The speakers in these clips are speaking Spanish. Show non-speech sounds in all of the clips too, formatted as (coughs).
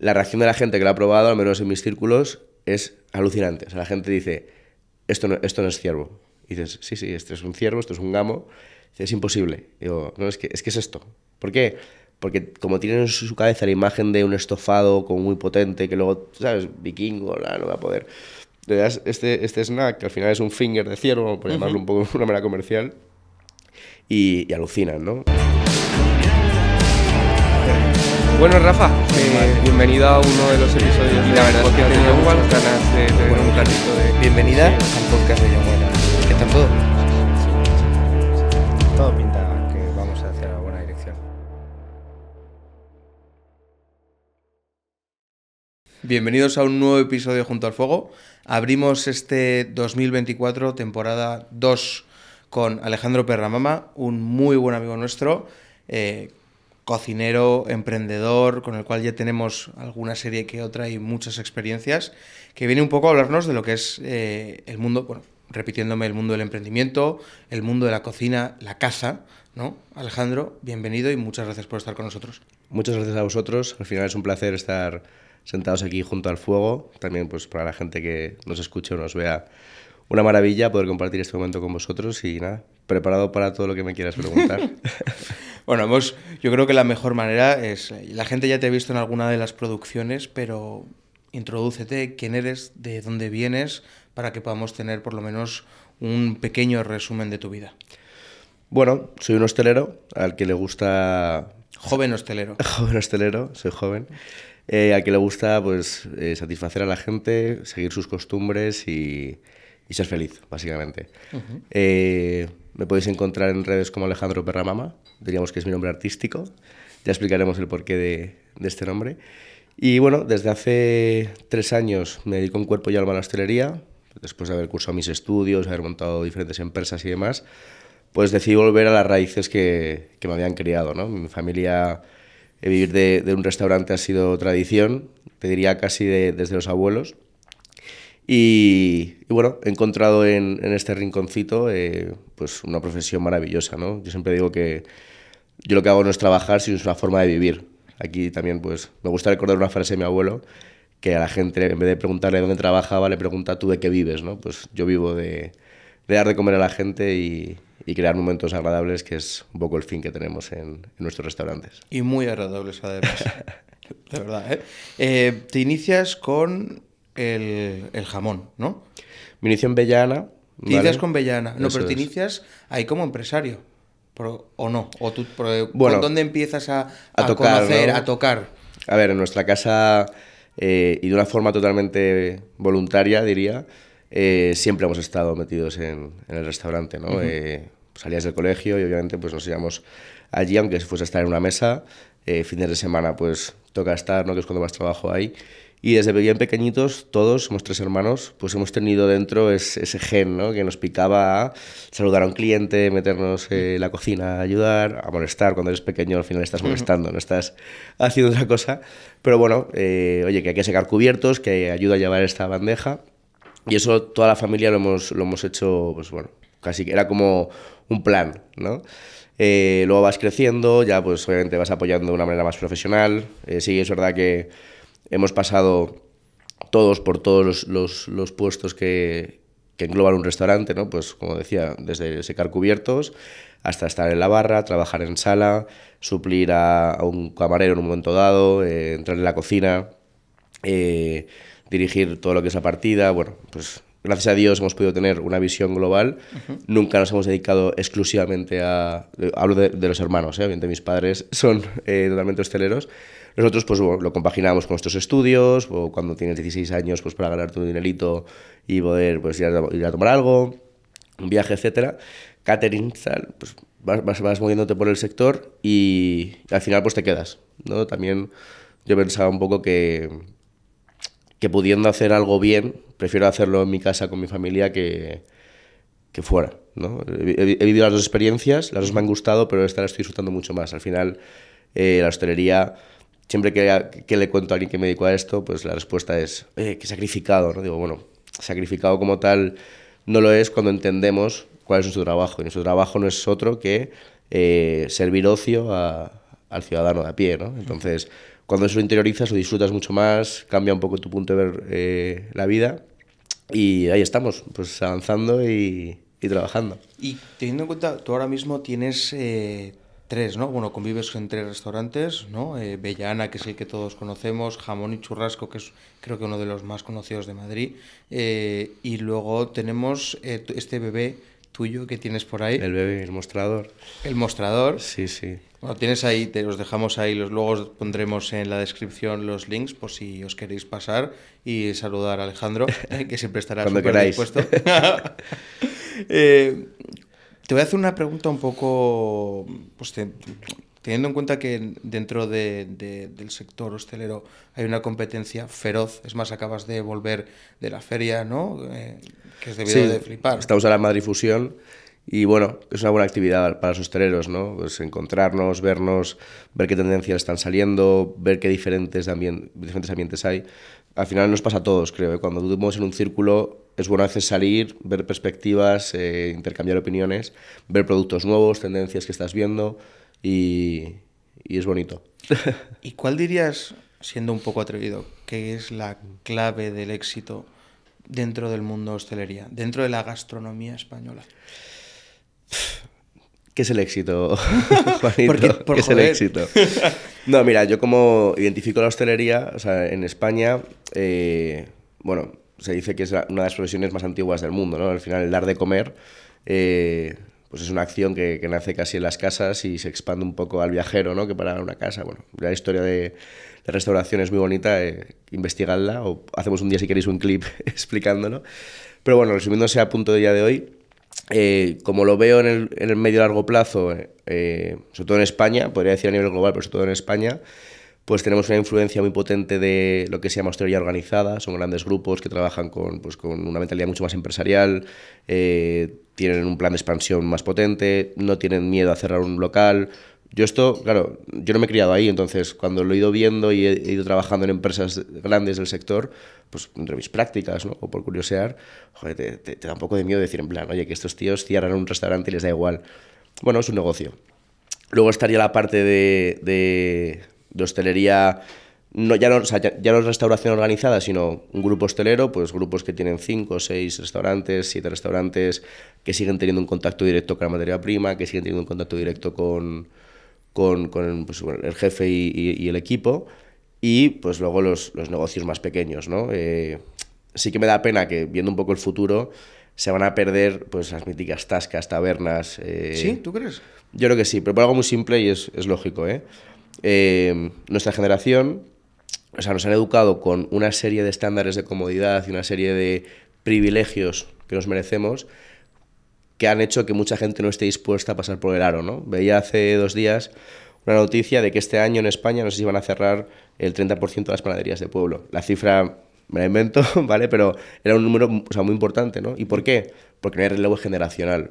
la reacción de la gente que lo ha probado, al menos en mis círculos, es alucinante. O sea, la gente dice, esto no, esto no es ciervo. Y dices, sí, sí, esto es un ciervo, esto es un gamo. Dice, es imposible. digo, no, es que, es que es esto. ¿Por qué? Porque como tienen en su cabeza la imagen de un estofado como muy potente, que luego, ¿sabes? Vikingo, no va a poder. Le das este, este snack, que al final es un finger de ciervo, por llamarlo un poco de una manera comercial, y, y alucinan, ¿no? Bueno, Rafa, eh, bienvenido a uno de los episodios y la verdad de que tengo ganas de, de bueno, un ratito de... Bienvenida al podcast de Yomuela. ¿Qué tal todo? Todo pinta que vamos hacia la buena dirección. Bienvenidos a un nuevo episodio Junto al Fuego. Abrimos este 2024, temporada 2, con Alejandro Perramama, un muy buen amigo nuestro, eh, cocinero, emprendedor, con el cual ya tenemos alguna serie que otra y muchas experiencias, que viene un poco a hablarnos de lo que es eh, el mundo, bueno, repitiéndome, el mundo del emprendimiento, el mundo de la cocina, la caza, ¿no? Alejandro, bienvenido y muchas gracias por estar con nosotros. Muchas gracias a vosotros. Al final es un placer estar sentados aquí junto al fuego. También pues para la gente que nos escuche o nos vea, una maravilla poder compartir este momento con vosotros y nada, preparado para todo lo que me quieras preguntar. (laughs) Bueno, hemos, yo creo que la mejor manera es, la gente ya te ha visto en alguna de las producciones, pero introdúcete, quién eres, de dónde vienes, para que podamos tener por lo menos un pequeño resumen de tu vida. bueno, soy un hostelero al que le gusta... Joven hostelero. (laughs) Joven hostelero, soy joven. eh, al que le gusta pues eh, satisfacer a la gente, seguir sus costumbres y, y ser feliz, básicamente. Eh, me podéis encontrar en redes como Alejandro Perramama, diríamos que es mi nombre artístico. Ya explicaremos el porqué de, de este nombre. Y bueno, desde hace tres años me dedico en cuerpo y alma a la hostelería, después de haber cursado mis estudios, haber montado diferentes empresas y demás, pues decidí volver a las raíces que, que me habían criado. ¿no? Mi familia, eh, vivir de, de un restaurante ha sido tradición, te diría casi de- desde los abuelos. Y, bueno, he encontrado en, este rinconcito eh, pues una profesión maravillosa, ¿no? Yo siempre digo que yo lo que hago no es trabajar, sino es una forma de vivir. Aquí también pues me gusta recordar una frase de mi abuelo que a la gente en vez de preguntarle dónde trabajaba le pregunta tú de qué vives, ¿no? Pues yo vivo de, dar de comer a la gente y, crear momentos agradables, que es un poco el fin que tenemos en, en nuestros restaurantes. Y muy agradables además. (laughs) de verdad, ¿eh? Eh, Te inicias con el, el jamón, ¿no? Me inicio en Bellana. Te inicias ¿vale? con Bellana. No, Eso pero te es. inicias ahí como empresario. ¿O no? ¿O tú, por- Bueno, ¿por ¿Dónde empiezas a, a a tocar, conocer, ¿no? a tocar? A ver, en nuestra casa, eh, y de una forma totalmente voluntaria, diría, eh, siempre hemos estado metidos en, en el restaurante, ¿no? Eh, salías del colegio y obviamente pues nos íbamos allí, aunque fuese a estar en una mesa, eh, fines de semana pues toca estar, ¿no? Que es cuando más trabajo hay. Y desde bien pequeñitos, todos, somos tres hermanos, pues hemos tenido dentro ese, ese gen, ¿no? Que nos picaba a saludar a un cliente, meternos eh, en la cocina a ayudar, a molestar. Cuando eres pequeño al final estás molestando, no estás haciendo otra cosa. Pero bueno, eh, oye, que hay que secar cubiertos, que ayuda a llevar esta bandeja. Y eso toda la familia lo hemos, lo hemos hecho, pues bueno, casi que era como un plan, ¿no? Eh, luego vas creciendo, ya pues obviamente vas apoyando de una manera más profesional. Eh, sí, es verdad que hemos pasado todos por todos los, los- los puestos que, que engloban un restaurante, ¿no? Pues como decía, desde secar cubiertos hasta estar en la barra, trabajar en sala, suplir a, a un camarero en un momento dado, eh, entrar en la cocina, eh, dirigir todo lo que es la partida. Bueno, pues gracias a Dios hemos podido tener una visión global. Nunca nos hemos dedicado exclusivamente a... Hablo de, de los hermanos, ¿eh? obviamente mis padres son eh, totalmente hosteleros. Nosotros pues lo compaginamos con nuestros estudios o cuando tienes 16 años pues para ganar tu dinerito y poder pues ir a, ir a tomar algo, un viaje, etcétera. Catering, tal, pues vas, vas, vas moviéndote por el sector y al final pues te quedas, ¿no? También yo pensaba un poco que, que pudiendo hacer algo bien, prefiero hacerlo en mi casa con mi familia que, que fuera. ¿no? He- he vivido las dos experiencias, las dos me han gustado, pero esta la estoy disfrutando mucho más. Al final, eh, la hostelería, siempre que, que le cuento a alguien que me dedico a esto, pues la respuesta es, eh, qué sacrificado. ¿no? Digo, bueno, sacrificado como tal no lo es cuando entendemos cuál es nuestro trabajo. Y nuestro trabajo no es otro que eh, servir ocio a- al ciudadano de a pie. ¿no? Entonces, cuando eso lo interiorizas, lo disfrutas mucho más, cambia un poco tu punto de ver eh, la vida y ahí estamos, pues avanzando y, y trabajando. Y teniendo en cuenta, tú ahora mismo tienes eh, tres, ¿no? Bueno, convives en tres restaurantes, ¿no? Eh, Bellana, que es el que todos conocemos, Jamón y Churrasco, que es creo que uno de los más conocidos de Madrid, eh, y luego tenemos eh, este bebé tuyo que tienes por ahí, El bebé, el mostrador. el mostrador. Sí, sí. Bueno, tienes ahí, te los dejamos ahí, los, luego os pondremos en la descripción los links por si os queréis pasar y saludar a Alejandro, (laughs) que siempre estará Cuando queráis. dispuesto. (laughs) (laughs) Eh, te voy a hacer una pregunta un poco, pues te- teniendo en cuenta que dentro de- de- del sector hostelero hay una competencia feroz, es más, acabas de volver de la feria, ¿no? Eh, que es debido de flipar. Estamos a la Madrid Fusión y bueno, es una buena actividad para los hosteleros, ¿no? Pues encontrarnos, vernos, ver qué tendencias están saliendo, ver qué diferentes, ambien- diferentes ambientes hay. Al final nos pasa a todos, creo. ¿eh? Cuando tú te mueves en un círculo, es bueno a veces salir, ver perspectivas, eh, intercambiar opiniones, ver productos nuevos, tendencias que estás viendo y, y es bonito. (laughs) ¿Y cuál dirías, siendo un poco atrevido, que es la clave del éxito dentro del mundo hostelería, dentro de la gastronomía española? (sighs) ¿Qué es el éxito, (laughs) Juanito? Porque, por ¿Qué es el éxito? (laughs) No, mira, yo como identifico la hostelería, o sea, en España, eh, bueno, se dice que es la- una de las profesiones más antiguas del mundo, ¿no? Al final, el dar de comer, eh, pues es una acción que, que nace casi en las casas y se expande un poco al viajero, ¿no? Que para una casa, bueno, la historia de, de restauración es muy bonita, eh, investigadla, o hacemos un día, si queréis, un clip (laughs) explicándolo. Pero bueno, resumiéndose a punto de día de hoy, eh, como lo veo en el, en el medio largo plazo, eh, sobre todo en España, podría decir a nivel global, pero sobre todo en España, pues tenemos una influencia muy potente de lo que se llama hostelería organizada. Son grandes grupos que trabajan con, pues, con una mentalidad mucho más empresarial, eh, tienen un plan de expansión más potente, no tienen miedo a cerrar un local. Yo esto, claro, yo no me he criado ahí, entonces cuando lo he ido viendo y he, ido trabajando en empresas grandes del sector, pues entre mis prácticas, ¿no? O por curiosear, joder, te, da un poco de miedo decir en plan, oye, que estos tíos cierran un restaurante y les da igual. Bueno, es un negocio. Luego estaría la parte de, de hostelería, no, ya, no, o sea, ya, ya no es restauración organizada, sino un grupo hostelero, pues grupos que tienen cinco, seis restaurantes, siete restaurantes, que siguen teniendo un contacto directo con la materia prima, que siguen teniendo un contacto directo con, con, con, pues, el jefe y, y- y el equipo, y pues luego los, los negocios más pequeños, ¿no? Eh, sí que me da pena que viendo un poco el futuro se van a perder pues las míticas tascas, tabernas. eh, ¿Sí? ¿Tú crees? yo creo que sí, pero por algo muy simple y es, es lógico. ¿eh? Eh, nuestra generación, o sea, nos han educado con una serie de estándares de comodidad y una serie de privilegios que nos merecemos que han hecho que mucha gente no esté dispuesta a pasar por el aro. ¿no? Veía hace dos días una noticia de que este año en España no sé si van a cerrar el 30% de las panaderías de pueblo. La cifra me la invento, (laughs) ¿vale? Pero era un número o sea, muy importante, ¿no? ¿Y por qué? Porque no hay relevo generacional.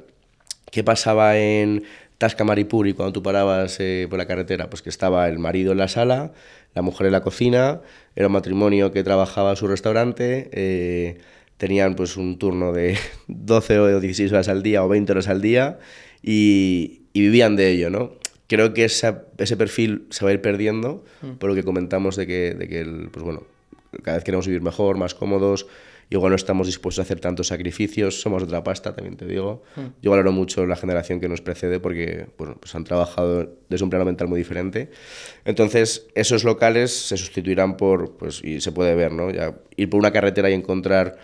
¿Qué pasaba en Tasca Maripuri cuando tú parabas eh, por la carretera? Pues que estaba el marido en la sala, la mujer en la cocina, era un matrimonio que trabajaba en su restaurante, eh, tenían pues un turno de (laughs) 12 o 16 horas al día o 20 horas al día y, y vivían de ello, ¿no? Creo que esa- ese perfil se va a ir perdiendo por lo que comentamos de que, de que el, pues bueno, cada vez queremos vivir mejor, más cómodos, igual no estamos dispuestos a hacer tantos sacrificios, somos de otra pasta, también te digo. Yo valoro mucho la generación que nos precede porque bueno, pues han trabajado desde un plano mental muy diferente. Entonces, esos locales se sustituirán por, pues, y se puede ver, ¿no? Ya, ir por una carretera y encontrar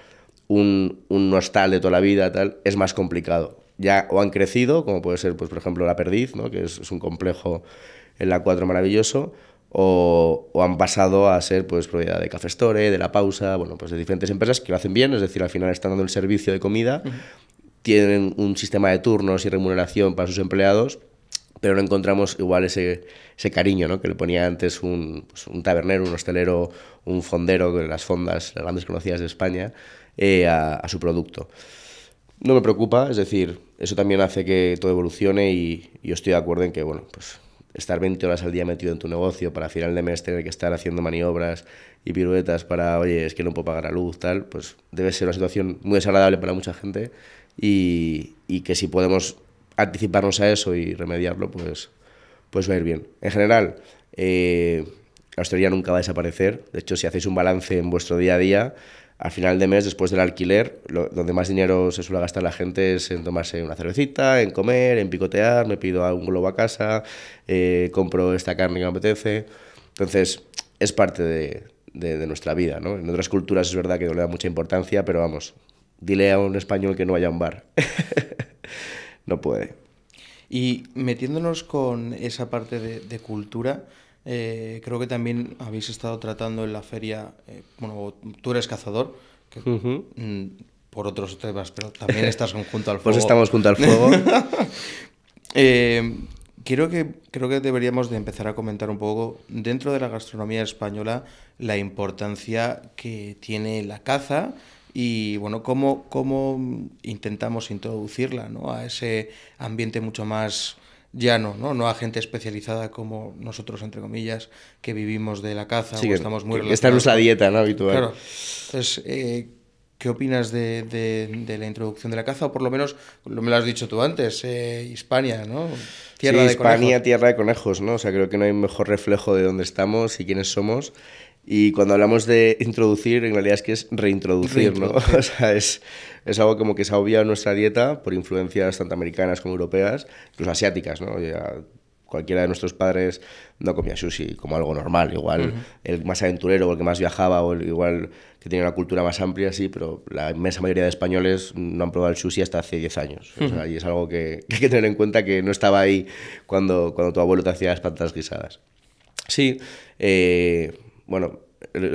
un, un hostal de toda la vida, tal, es más complicado. Ya o han crecido, como puede ser, pues, por ejemplo, La Perdiz, ¿no? que es, es un complejo en la 4 maravilloso, o, o han pasado a ser pues, propiedad de Café Store, de La Pausa, bueno, pues de diferentes empresas que lo hacen bien, es decir, al final están dando el servicio de comida, tienen un sistema de turnos y remuneración para sus empleados, pero no encontramos igual ese, ese cariño ¿no? que le ponía antes un, pues, un tabernero, un hostelero, un fondero, que las fondas, las grandes conocidas de España, eh, a, a su producto. No me preocupa, es decir, eso también hace que todo evolucione y, y yo estoy de acuerdo en que, bueno, pues estar 20 horas al día metido en tu negocio para final de mes tener que estar haciendo maniobras y piruetas para, oye, es que no puedo pagar la luz, tal, pues debe ser una situación muy desagradable para mucha gente y, y que si podemos anticiparnos a eso y remediarlo, pues, pues va a ir bien. En general, eh, la hostelería nunca va a desaparecer. De hecho, si hacéis un balance en vuestro día a día, al final de mes, después del alquiler, donde más dinero se suele gastar la gente es en tomarse una cervecita, en comer, en picotear, me pido un globo a casa, eh, compro esta carne que me apetece. Entonces, es parte de, de, nuestra vida. ¿no? En otras culturas es verdad que no le da mucha importancia, pero vamos, dile a un español que no vaya a un bar. (laughs) no puede. Y metiéndonos con esa parte de cultura, eh, creo que también habéis estado tratando en la feria, eh, bueno, tú eres cazador, mm, por otros temas, pero también (laughs) estás junto al pues fuego. Pues estamos junto al fuego. (laughs) eh, creo, que, creo que deberíamos de empezar a comentar un poco, dentro de la gastronomía española, la importancia que tiene la caza y bueno, cómo, cómo intentamos introducirla ¿no? a ese ambiente mucho más llano, ¿no? No a gente especializada como nosotros, entre comillas, que vivimos de la caza o estamos muy Esta es nuestra dieta, ¿no? Habitual. Claro. Entonces, eh, ¿qué opinas de, de, la introducción de la caza? O por lo menos, lo me lo has dicho tú antes, eh, Hispania, ¿no? Tierra sí, de Hispania, tierra de conejos, ¿no? O sea, creo que no hay mejor reflejo de dónde estamos y quiénes somos. Y cuando hablamos de introducir, en realidad es que es reintroducir, ¿no? (laughs) O sea, es, es, algo como que se ha obviado en nuestra dieta por influencias tanto americanas como europeas, incluso asiáticas, ¿no? Ya cualquiera de nuestros padres no comía sushi como algo normal, igual el más aventurero o el que más viajaba o el, igual que tenía una cultura más amplia, sí, pero la inmensa mayoría de españoles no han probado el sushi hasta hace 10 años. o sea, y es algo que, (laughs) que, hay que tener en cuenta que no estaba ahí cuando, cuando tu abuelo te hacía las patatas guisadas. Sí, eh, bueno,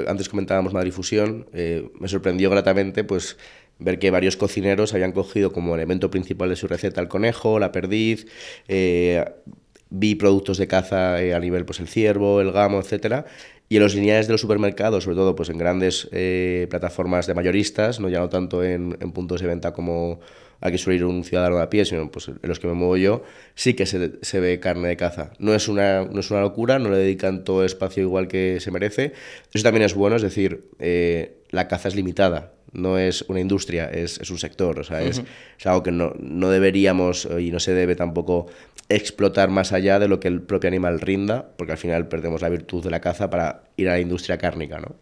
antes comentábamos Madrid Fusión, eh, me sorprendió gratamente pues ver que varios cocineros habían cogido como elemento principal de su receta el conejo, la perdiz, eh, vi productos de caza eh, a nivel pues el ciervo, el gamo, etcétera, y en los lineales de los supermercados, sobre todo pues en grandes plataformas de mayoristas, no ya no tanto en, en puntos de venta como a que suele ir un ciudadano de a pie, sino pues, en los que me muevo yo, sí que se, se, ve carne de caza. No es, una, no es una locura, no le dedican todo espacio igual que se merece. Eso también es bueno, es decir, eh, la caza es limitada, no es una industria, es, es un sector, o sea, es, es, algo que no, no deberíamos y no se debe tampoco explotar más allá de lo que el propio animal rinda, porque al final perdemos la virtud de la caza para ir a la industria cárnica, ¿no?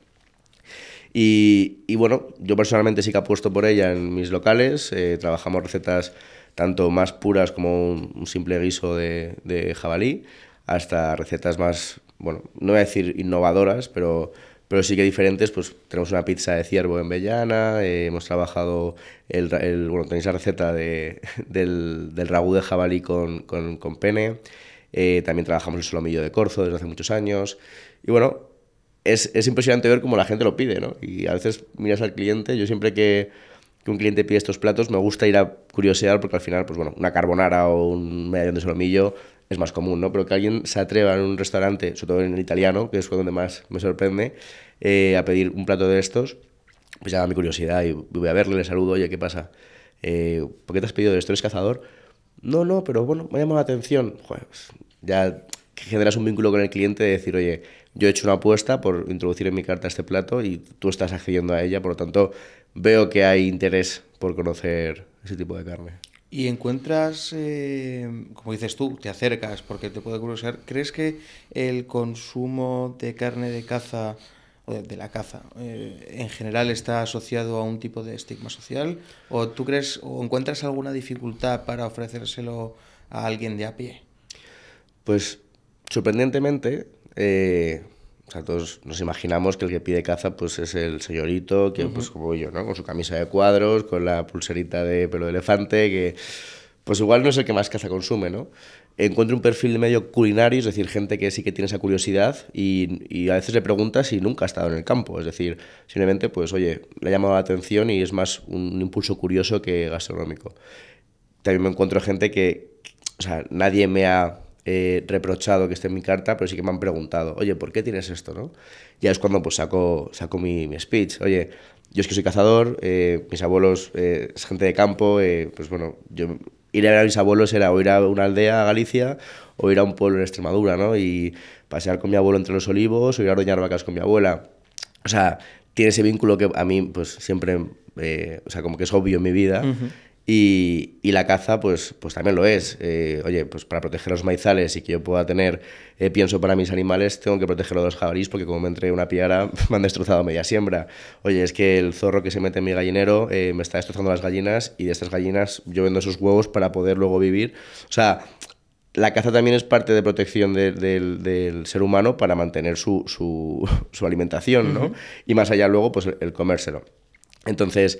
Y, y, bueno, yo personalmente sí que apuesto por ella en mis locales. Eh, trabajamos recetas tanto más puras como un, simple guiso de, de, jabalí, hasta recetas más, bueno, no voy a decir innovadoras, pero, pero sí que diferentes. Pues tenemos una pizza de ciervo en Bellana, eh, hemos trabajado, el, el, bueno, tenéis la receta de, (laughs) del, del ragú de jabalí con, con, con pene. Eh, también trabajamos el solomillo de corzo desde hace muchos años. Y bueno, es, es, impresionante ver cómo la gente lo pide, ¿no? Y a veces miras al cliente, yo siempre que, un cliente pide estos platos me gusta ir a curiosear porque al final, pues bueno, una carbonara o un medallón de solomillo es más común, ¿no? Pero que alguien se atreva en un restaurante, sobre todo en el italiano, que es donde más me sorprende, eh, a pedir un plato de estos, pues llama mi curiosidad y voy a verle, le saludo, oye, ¿qué pasa? Eh, ¿Por qué te has pedido esto? ¿Eres cazador? No, no, pero bueno, me ha llamado la atención. Joder, pues ya generas un vínculo con el cliente de decir, oye, yo he hecho una apuesta por introducir en mi carta este plato y tú estás accediendo a ella, por lo tanto veo que hay interés por conocer ese tipo de carne. Y encuentras, eh, como dices tú, te acercas porque te puede curiosear, ¿crees que el consumo de carne de caza o de, de la caza eh, en general está asociado a un tipo de estigma social? ¿O tú crees o encuentras alguna dificultad para ofrecérselo a alguien de a pie? Pues sorprendentemente, eh, o sea, todos nos imaginamos que el que pide caza pues es el señorito, que uh -huh. pues como yo, ¿no? Con su camisa de cuadros, con la pulserita de pelo de elefante, que pues igual no es el que más caza consume, ¿no? Encuentro un perfil de medio culinario, es decir, gente que sí que tiene esa curiosidad y, y, a veces le pregunta si nunca ha estado en el campo, es decir, simplemente, pues oye, le ha llamado la atención y es más un impulso curioso que gastronómico. También me encuentro gente que, o sea, nadie me ha eh, reprochado que esté en mi carta, pero sí que me han preguntado, oye, ¿por qué tienes esto? ¿no? Ya es cuando pues saco, saco mi, mi speech, oye, yo es que soy cazador, eh, mis abuelos eh, es gente de campo, eh, pues bueno, yo ir a ver a mis abuelos era o ir a una aldea a Galicia o ir a un pueblo en Extremadura, ¿no? Y pasear con mi abuelo entre los olivos o ir a ordeñar vacas con mi abuela. O sea, tiene ese vínculo que a mí pues siempre, eh, o sea, como que es obvio en mi vida. Uh -huh. Y, y, la caza, pues, pues también lo es. Eh, oye, pues para proteger los maizales y que yo pueda tener eh, pienso para mis animales, tengo que protegerlo de los jabalíes porque como me entré una piara, (laughs) me han destrozado media siembra. Oye, es que el zorro que se mete en mi gallinero eh, me está destrozando las gallinas y de estas gallinas yo vendo esos huevos para poder luego vivir. O sea, la caza también es parte de protección de, de, del ser humano para mantener su, su, (laughs) su alimentación, ¿no? Uh -huh. Y más allá luego, pues el comérselo. Entonces,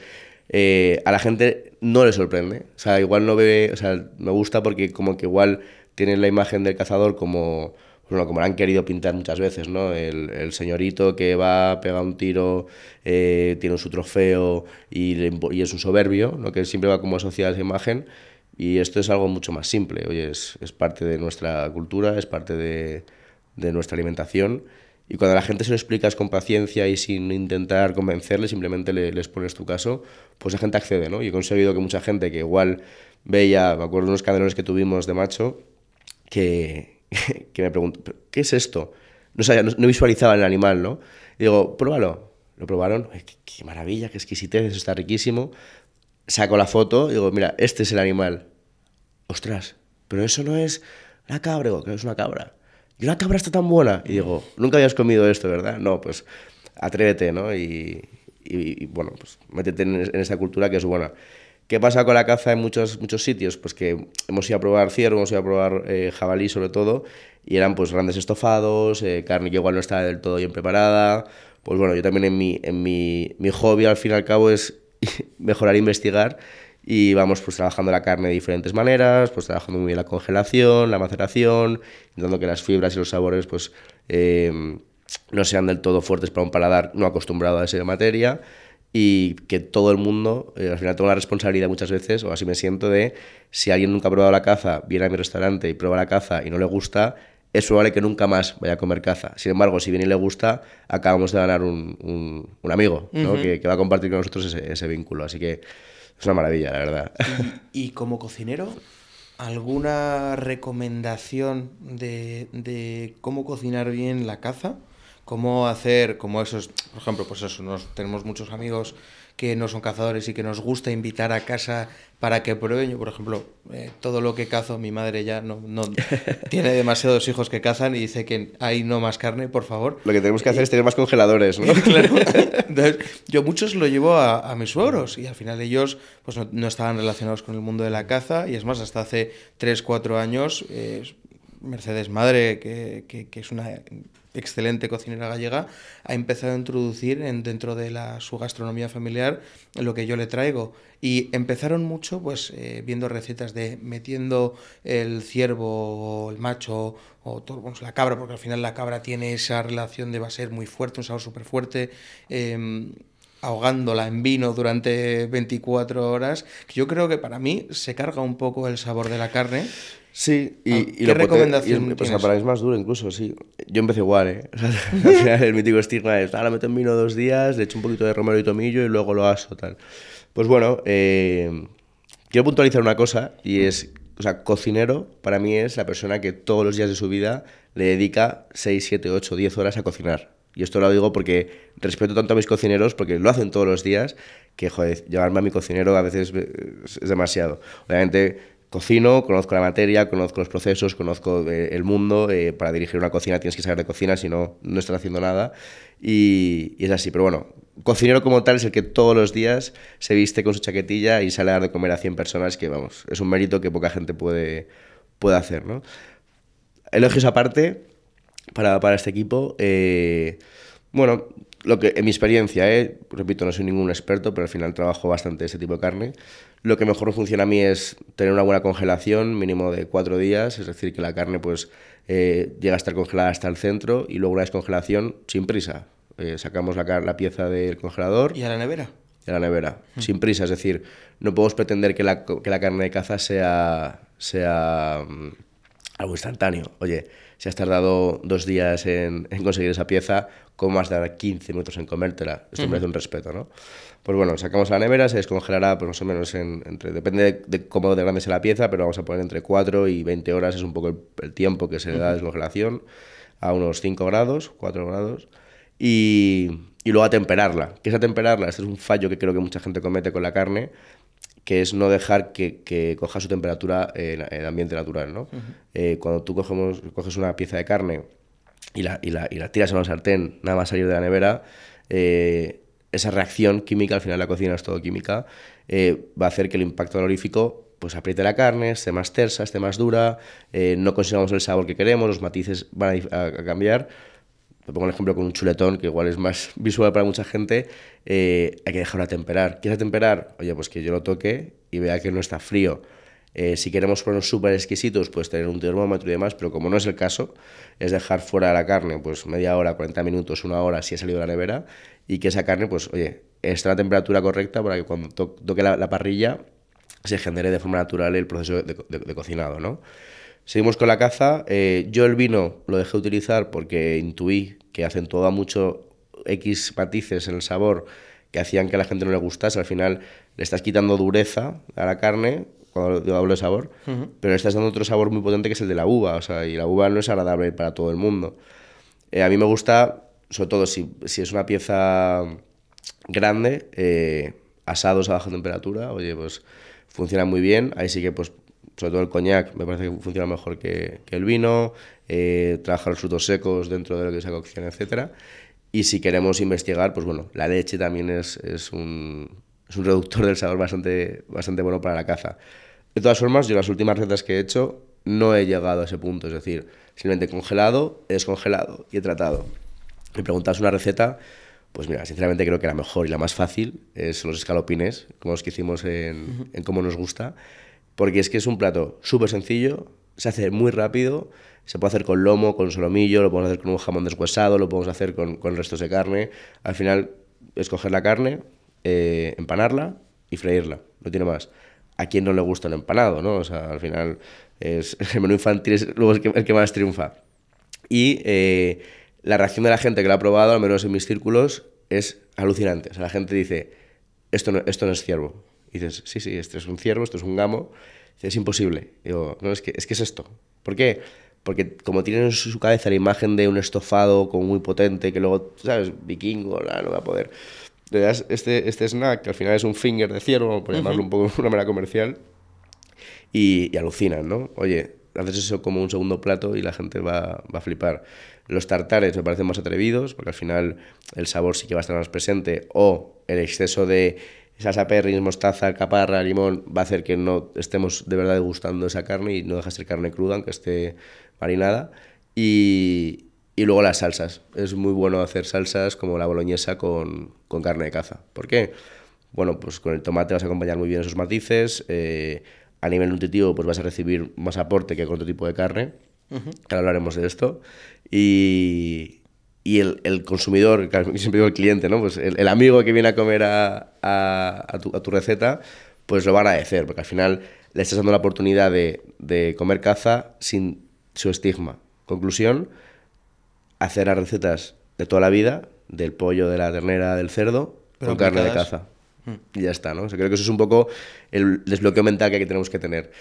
eh, a la gente no le sorprende. O sea, igual no ve, o sea, me gusta porque como que igual tienen la imagen del cazador como, bueno, como la han querido pintar muchas veces, ¿no? El, señorito que va, pega un tiro, eh, tiene su trofeo y, y, es un soberbio, ¿no? Que siempre va como asociada a esa imagen. Y esto es algo mucho más simple. Oye, es, es parte de nuestra cultura, es parte de, de nuestra alimentación y cuando a la gente se lo explicas con paciencia y sin intentar convencerle, simplemente le, les pones tu caso, pues la gente accede, ¿no? Y he conseguido que mucha gente que igual veía, me acuerdo de unos caderones que tuvimos de macho, que, (laughs) que me preguntó, ¿qué es esto? No, sabía, no, visualizaba el animal, ¿no? Y digo, pruébalo. Lo probaron, qué, maravilla, qué exquisitez, eso está riquísimo. Saco la foto digo, mira, este es el animal. Ostras, pero eso no es la cabra, digo, es una cabra y una cabra está tan buena. Y digo, nunca habías comido esto, ¿verdad? No, pues atrévete, ¿no? Y bueno, pues métete en, en, esa cultura que es buena. ¿Qué pasa con la caza en muchos, muchos sitios? Pues que hemos ido a probar ciervo, hemos ido a probar eh, jabalí sobre todo, y eran pues grandes estofados, eh, carne que igual no estaba del todo bien preparada. Pues bueno, yo también en mi, en mi, mi hobby al fin y al cabo es (laughs) mejorar e investigar y vamos pues trabajando la carne de diferentes maneras, pues trabajando muy bien la congelación, la maceración, intentando que las fibras y los sabores pues eh, no sean del todo fuertes para un paladar no acostumbrado a esa materia y que todo el mundo, eh, al final tengo la responsabilidad muchas veces, o así me siento, de si alguien nunca ha probado la caza, viene a mi restaurante y prueba la caza y no le gusta, es probable que nunca más vaya a comer caza. Sin embargo, si viene y le gusta, acabamos de ganar un, un, un amigo ¿no? uh -huh. que, que, va a compartir con nosotros ese, ese vínculo. Así que es una maravilla, la verdad. (laughs) ¿Y, como cocinero, alguna recomendación de, de, cómo cocinar bien la caza? ¿Cómo hacer, como esos, por ejemplo, pues eso, nos, tenemos muchos amigos que no son cazadores y que nos gusta invitar a casa para que prueben. Yo, por ejemplo, eh, todo lo que cazo, mi madre ya no, no (laughs) tiene demasiados hijos que cazan y dice que ahí no más carne, por favor. Lo que tenemos que hacer y, es tener más congeladores, ¿no? (laughs) claro. (laughs) Entonces, yo muchos lo llevo a, a, mis suegros y al final ellos pues no, no, estaban relacionados con el mundo de la caza y es más, hasta hace 3, 4 años, eh, Mercedes Madre, que, que, que es una excelente cocinera gallega, ha empezado a introducir en, dentro de la, su gastronomía familiar lo que yo le traigo. Y empezaron mucho pues eh, viendo recetas de metiendo el ciervo o el macho o todo, la cabra, porque al final la cabra tiene esa relación de va a ser muy fuerte, un sabor súper fuerte. Eh, ahogándola en vino durante 24 horas, yo creo que para mí se carga un poco el sabor de la carne. Sí, y, ah, y ¿Qué lo recomendación y, pues, para mí es más duro incluso, sí. Yo empecé igual, ¿eh? (laughs) O sea, (laughs) al final el mítico estigma es, ah, la meto en vino dos días, le echo un poquito de romero y tomillo y luego lo aso, tal. Pues bueno, eh, quiero puntualizar una cosa y es, o sea, cocinero para mí es la persona que todos los días de su vida le dedica 6, 7, 8, 10 horas a cocinar. Y esto lo digo porque respeto tanto a mis cocineros, porque lo hacen todos los días, que, joder, llevarme a mi cocinero a veces es demasiado. Obviamente, cocino, conozco la materia, conozco los procesos, conozco eh, el mundo. Eh, para dirigir una cocina tienes que saber de cocina, si no, no estás haciendo nada. Y, es así. Pero bueno, cocinero como tal es el que todos los días se viste con su chaquetilla y sale a dar de comer a 100 personas, que vamos, es un mérito que poca gente puede, puede hacer. ¿no? Elogios aparte para, para este equipo. Eh, bueno, lo que en mi experiencia, eh, repito, no soy ningún experto, pero al final trabajo bastante este tipo de carne. Lo que mejor funciona a mí es tener una buena congelación, mínimo de cuatro días, es decir, que la carne pues eh, llega a estar congelada hasta el centro y luego una descongelación sin prisa. Eh, sacamos la, la, pieza del congelador. ¿Y a la nevera? Y a la nevera, mm. sin prisa, es decir, no podemos pretender que la, que la carne de caza sea, sea um, algo instantáneo. Oye, si has tardado dos días en, en conseguir esa pieza, ¿cómo vas a tardar 15 minutos en comértela? Esto uh -huh. merece un respeto, ¿no? Pues bueno, sacamos a la nevera, se descongelará pues más o menos en, entre, depende de, de, cómo de grande sea la pieza, pero vamos a poner entre 4 y 20 horas, es un poco el, el tiempo que se le da de descongelación, a unos 5 grados, 4 grados, y, y luego a temperarla. ¿Qué es a temperarla? Este es un fallo que creo que mucha gente comete con la carne, que es no dejar que, que coja su temperatura en, en ambiente natural. ¿no? Eh, cuando tú cogemos, coges una pieza de carne y la, y la, y la tiras en una sartén, nada más salir de la nevera, eh, esa reacción química, al final la cocina es todo química, eh, va a hacer que el impacto calorífico pues apriete la carne, esté más tersa, esté más dura, no consigamos el sabor que queremos, los matices van a cambiar. Te pongo un ejemplo con un chuletón, que igual es más (laughs) visual para mucha gente. eh, hay que dejarlo a temperar. ¿Quieres temperar? Oye, pues que yo lo toque y vea que no está frío. Eh, si queremos ponernos súper exquisitos, pues tener un termómetro y demás, pero como no es el caso, es dejar fuera la carne, pues media hora, 40 minutos, una hora, si ha salido de la nevera, y que esa carne, pues oye, está a la temperatura correcta para que cuando to- toque la, la parrilla se genere de forma natural el proceso de, de- de cocinado, ¿no? Seguimos con la caza. Eh, yo el vino lo dejé utilizar porque intuí que acentuaba mucho X matices en el sabor que hacían que a la gente no le gustase. Al final le estás quitando dureza a la carne, cuando hablo de sabor, pero le estás dando otro sabor muy potente que es el de la uva. O sea, y la uva no es agradable para todo el mundo. Eh, a mí me gusta, sobre todo si, si es una pieza grande, eh, asados a baja temperatura, oye, pues funciona muy bien. Ahí sí que, pues, sobre todo el coñac me parece que funciona mejor que, que el vino, eh, trabajar los frutos secos dentro de lo que es la cocción, etcétera. Y si queremos investigar, pues bueno, la leche también es, es, un, es un reductor del sabor bastante, bastante bueno para la caza. De todas formas, yo las últimas recetas que he hecho no he llegado a ese punto, es decir, simplemente congelado, he descongelado y he tratado. Me preguntas una receta, pues mira, sinceramente creo que la mejor y la más fácil es los escalopines, como los que hicimos en, en Cómo nos gusta, porque es que es un plato súper sencillo, se hace muy rápido, se puede hacer con lomo, con solomillo, lo podemos hacer con un jamón deshuesado, lo podemos hacer con, con restos de carne. Al final es coger la carne, eh, empanarla y freírla, no tiene más. A quién no le gusta el empanado, ¿no? O sea, al final es, (laughs) el menú infantil es luego el que, el que más triunfa. Y eh, la reacción de la gente que lo ha probado, al menos en mis círculos, es alucinante. O sea, la gente dice, esto no, esto no es ciervo. Y dices, sí, sí, esto es un ciervo, esto es un gamo. Dice, es imposible. Digo, no, es que, es que es esto. ¿Por qué? Porque como tienen en su cabeza la imagen de un estofado como muy potente, que luego, ¿sabes? Vikingo, no va a poder. Le das este, este snack, que al final es un finger de ciervo, por llamarlo un poco de una manera comercial, y, y alucinan, ¿no? Oye, haces eso como un segundo plato y la gente va, va a flipar. Los tartares me parecen más atrevidos, porque al final el sabor sí que va a estar más presente, o el exceso de salsa perris, mostaza, alcaparra, limón, va a hacer que no estemos de verdad degustando esa carne y no deja de ser carne cruda, aunque esté marinada. Y, y luego las salsas. Es muy bueno hacer salsas como la boloñesa con, con carne de caza. ¿Por qué? Bueno, pues con el tomate vas a acompañar muy bien esos matices. eh, a nivel nutritivo, pues vas a recibir más aporte que con otro tipo de carne. Ahora hablaremos de esto. Y, y el, el consumidor, (laughs) siempre digo el cliente, ¿no? Pues el, el amigo que viene a comer a, a, a tu, a tu receta, pues lo va a agradecer, porque al final le estás dando la oportunidad de, de comer caza sin su estigma. Conclusión, hacer las recetas de toda la vida, del pollo, de la ternera, del cerdo, Pero con carne de caza. Y ya está, ¿no? O sea, creo que eso es un poco el desbloqueo mental que tenemos que tener.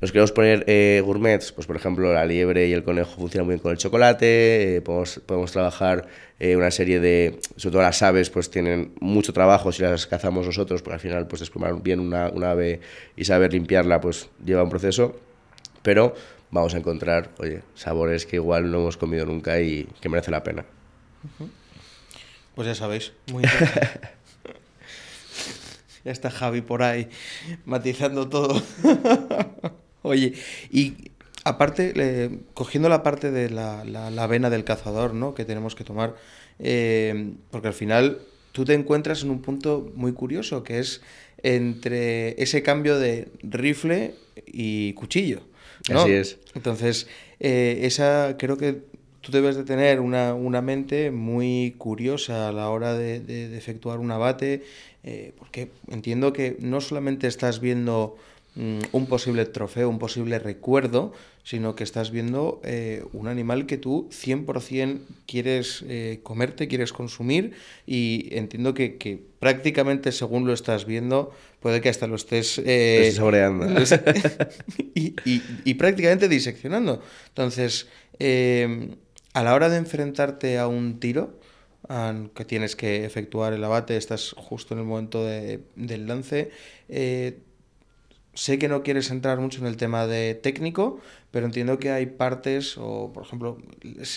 Nos queremos poner eh, gourmets, pues por ejemplo la liebre y el conejo funcionan muy bien con el chocolate, eh, podemos, podemos trabajar eh, una serie de, sobre todo las aves, pues tienen mucho trabajo si las cazamos nosotros, porque al final pues desplumar bien una, una ave y saber limpiarla pues lleva un proceso, pero vamos a encontrar, oye, sabores que igual no hemos comido nunca y que merece la pena. Pues ya sabéis, muy (laughs) ya está Javi por ahí matizando todo. (laughs) Oye, y aparte, le- cogiendo la parte de la, la, la vena del cazador, ¿no? Que tenemos que tomar, eh, porque al final tú te encuentras en un punto muy curioso, que es entre ese cambio de rifle y cuchillo. ¿no? Así es. Entonces, eh, esa creo que tú debes de tener una, una mente muy curiosa a la hora de, de- de efectuar un abate, eh, porque entiendo que no solamente estás viendo un posible trofeo, un posible recuerdo, sino que estás viendo eh, un animal que tú 100% quieres eh, comerte, quieres consumir y entiendo que, que prácticamente según lo estás viendo puede que hasta lo estés... eh, es- (laughs) y, y- y prácticamente diseccionando. Entonces, eh, a la hora de enfrentarte a un tiro, que tienes que efectuar el abate, estás justo en el momento de- del lance. Eh, sé que no quieres entrar mucho en el tema de técnico, pero entiendo que hay partes, o por ejemplo,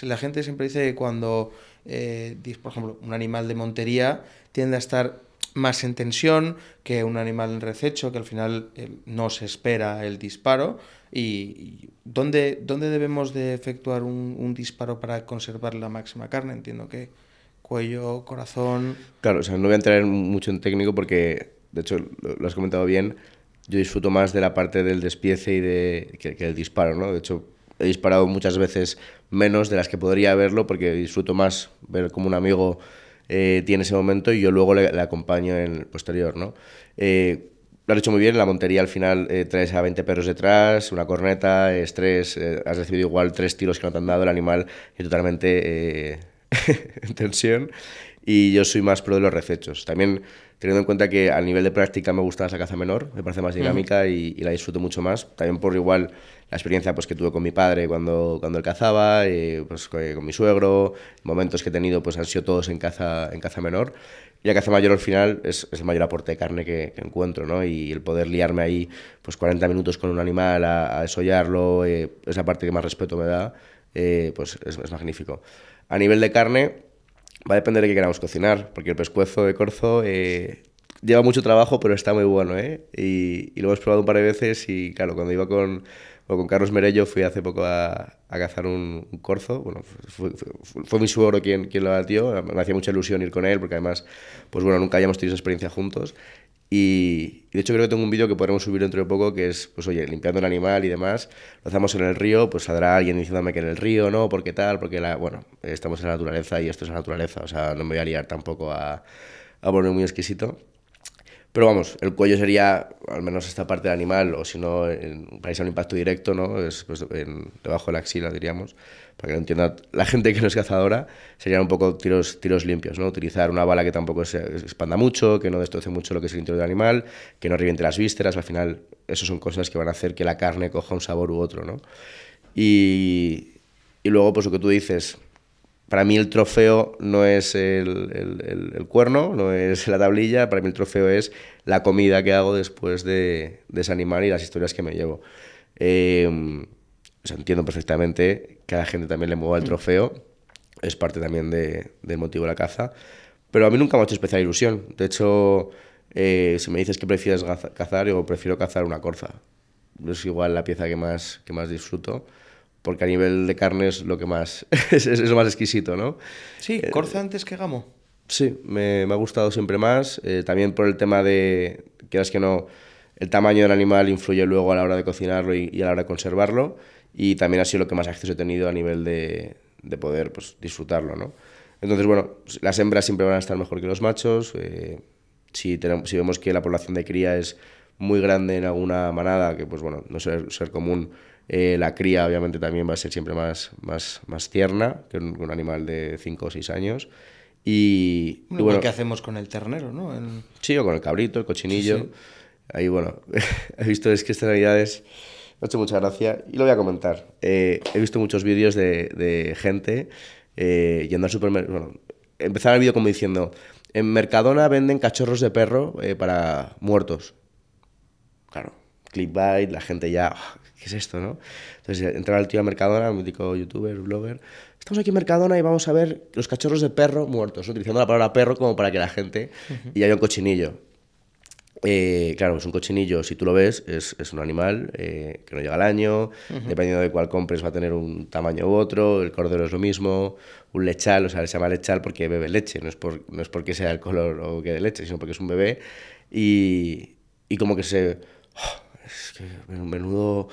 la gente siempre dice que cuando, eh, por ejemplo, un animal de montería tiende a estar más en tensión que un animal en rececho, que al final eh, no se espera el disparo. ¿Y, dónde, dónde debemos de efectuar un, un disparo para conservar la máxima carne? Entiendo que cuello, corazón... Claro, o sea, no voy a entrar mucho en técnico porque, de hecho, lo has comentado bien, yo disfruto más de la parte del despiece y de que, el disparo, ¿no? De hecho, he disparado muchas veces menos de las que podría haberlo porque disfruto más ver como un amigo eh, tiene ese momento y yo luego le, acompaño en el posterior, ¿no? Eh, lo has hecho muy bien, la montería al final eh, traes a 20 perros detrás, una corneta, estrés, eh, has recibido igual tres tiros que no te han dado, el animal y totalmente eh, (laughs) en tensión y yo soy más pro de los recechos. También teniendo en cuenta que a nivel de práctica me gusta esa caza menor, me parece más dinámica y, y la disfruto mucho más. También por igual la experiencia pues, que tuve con mi padre cuando, cuando él cazaba, eh, pues, con, mi suegro, momentos que he tenido pues, han sido todos en caza, en caza menor. Y la caza mayor al final es, es el mayor aporte de carne que, que encuentro, ¿no? Y el poder liarme ahí pues 40 minutos con un animal a, a desollarlo, eh, esa parte que más respeto me da, eh, pues es, es magnífico. A nivel de carne, va a depender de qué queramos cocinar, porque el pescuezo de corzo eh, lleva mucho trabajo, pero está muy bueno, ¿eh? Y, y lo hemos probado un par de veces y, claro, cuando iba con, o con Carlos Merello fui hace poco a, a cazar un, corzo, bueno, fue, fue, fue mi suegro quien, quien lo batió, me hacía mucha ilusión ir con él, porque además, pues bueno, nunca hayamos tenido esa experiencia juntos. Y, de hecho creo que tengo un vídeo que podremos subir dentro de poco que es, pues oye, limpiando el animal y demás, lo hacemos en el río, pues saldrá alguien diciéndome que en el río no, porque tal, porque la, bueno, estamos en la naturaleza y esto es la naturaleza, o sea, no me voy a liar tampoco a, a poner muy exquisito. Pero vamos, el cuello sería, al menos esta parte del animal, o si no, para un impacto directo, ¿no? Es, pues, debajo de la axila, diríamos, para que lo entienda la gente que no es cazadora, serían un poco tiros, tiros limpios, ¿no? Utilizar una bala que tampoco se expanda mucho, que no destroce mucho lo que es el interior del animal, que no reviente las vísceras, al final, eso son cosas que van a hacer que la carne coja un sabor u otro, ¿no? Y, y luego, pues lo que tú dices, para mí el trofeo no es el, el, el, el, cuerno, no es la tablilla, para mí el trofeo es la comida que hago después de, de ese animal y las historias que me llevo. Eh, o sea, entiendo perfectamente que a la gente también le mueva el trofeo, es parte también de, del motivo de la caza, pero a mí nunca me ha hecho especial ilusión. De hecho, eh, si me dices que prefieres cazar, yo prefiero cazar una corza. Es igual la pieza que más, que más disfruto porque a nivel de carne es lo que más (laughs) es, es, lo más exquisito, ¿no? Sí, corza eh, antes que gamo. Sí, me, me ha gustado siempre más. Eh, también por el tema de, quieras que no, el tamaño del animal influye luego a la hora de cocinarlo y, y, a la hora de conservarlo. Y también ha sido lo que más acceso he tenido a nivel de, de poder pues, disfrutarlo, ¿no? Entonces, bueno, las hembras siempre van a estar mejor que los machos. Eh, si, tenemos, si vemos que la población de cría es muy grande en alguna manada, que pues bueno, no ser, ser común, eh, la cría obviamente también va a ser siempre más, más, más tierna que un, un animal de 5 o 6 años. Y, bueno, y bueno, ¿qué hacemos con el ternero, no? El... Sí, o con el cabrito, el cochinillo. Sí, sí. Ahí, bueno, (laughs) he visto es que estas navidades me ha hecho mucha gracia y lo voy a comentar. Eh, he visto muchos vídeos de, de gente eh, yendo al supermercado. Bueno, empezar el vídeo como diciendo: En Mercadona venden cachorros de perro eh, para muertos. Claro, clickbait, la gente ya, oh, ¿qué es esto, no? Entonces entra el tío a Mercadona, un mítico youtuber, blogger, estamos aquí en Mercadona y vamos a ver los cachorros de perro muertos, utilizando la palabra perro como para que la gente... Uh -huh. Y haya un cochinillo. Eh, claro, es un cochinillo, si tú lo ves, es, es un animal eh, que no llega al año, uh -huh. dependiendo de cuál compres va a tener un tamaño u otro, el cordero es lo mismo, un lechal, o sea, se llama lechal porque bebe leche, no es, por, no es porque sea el color o que de leche, sino porque es un bebé y, y como que se... Oh, es que menudo,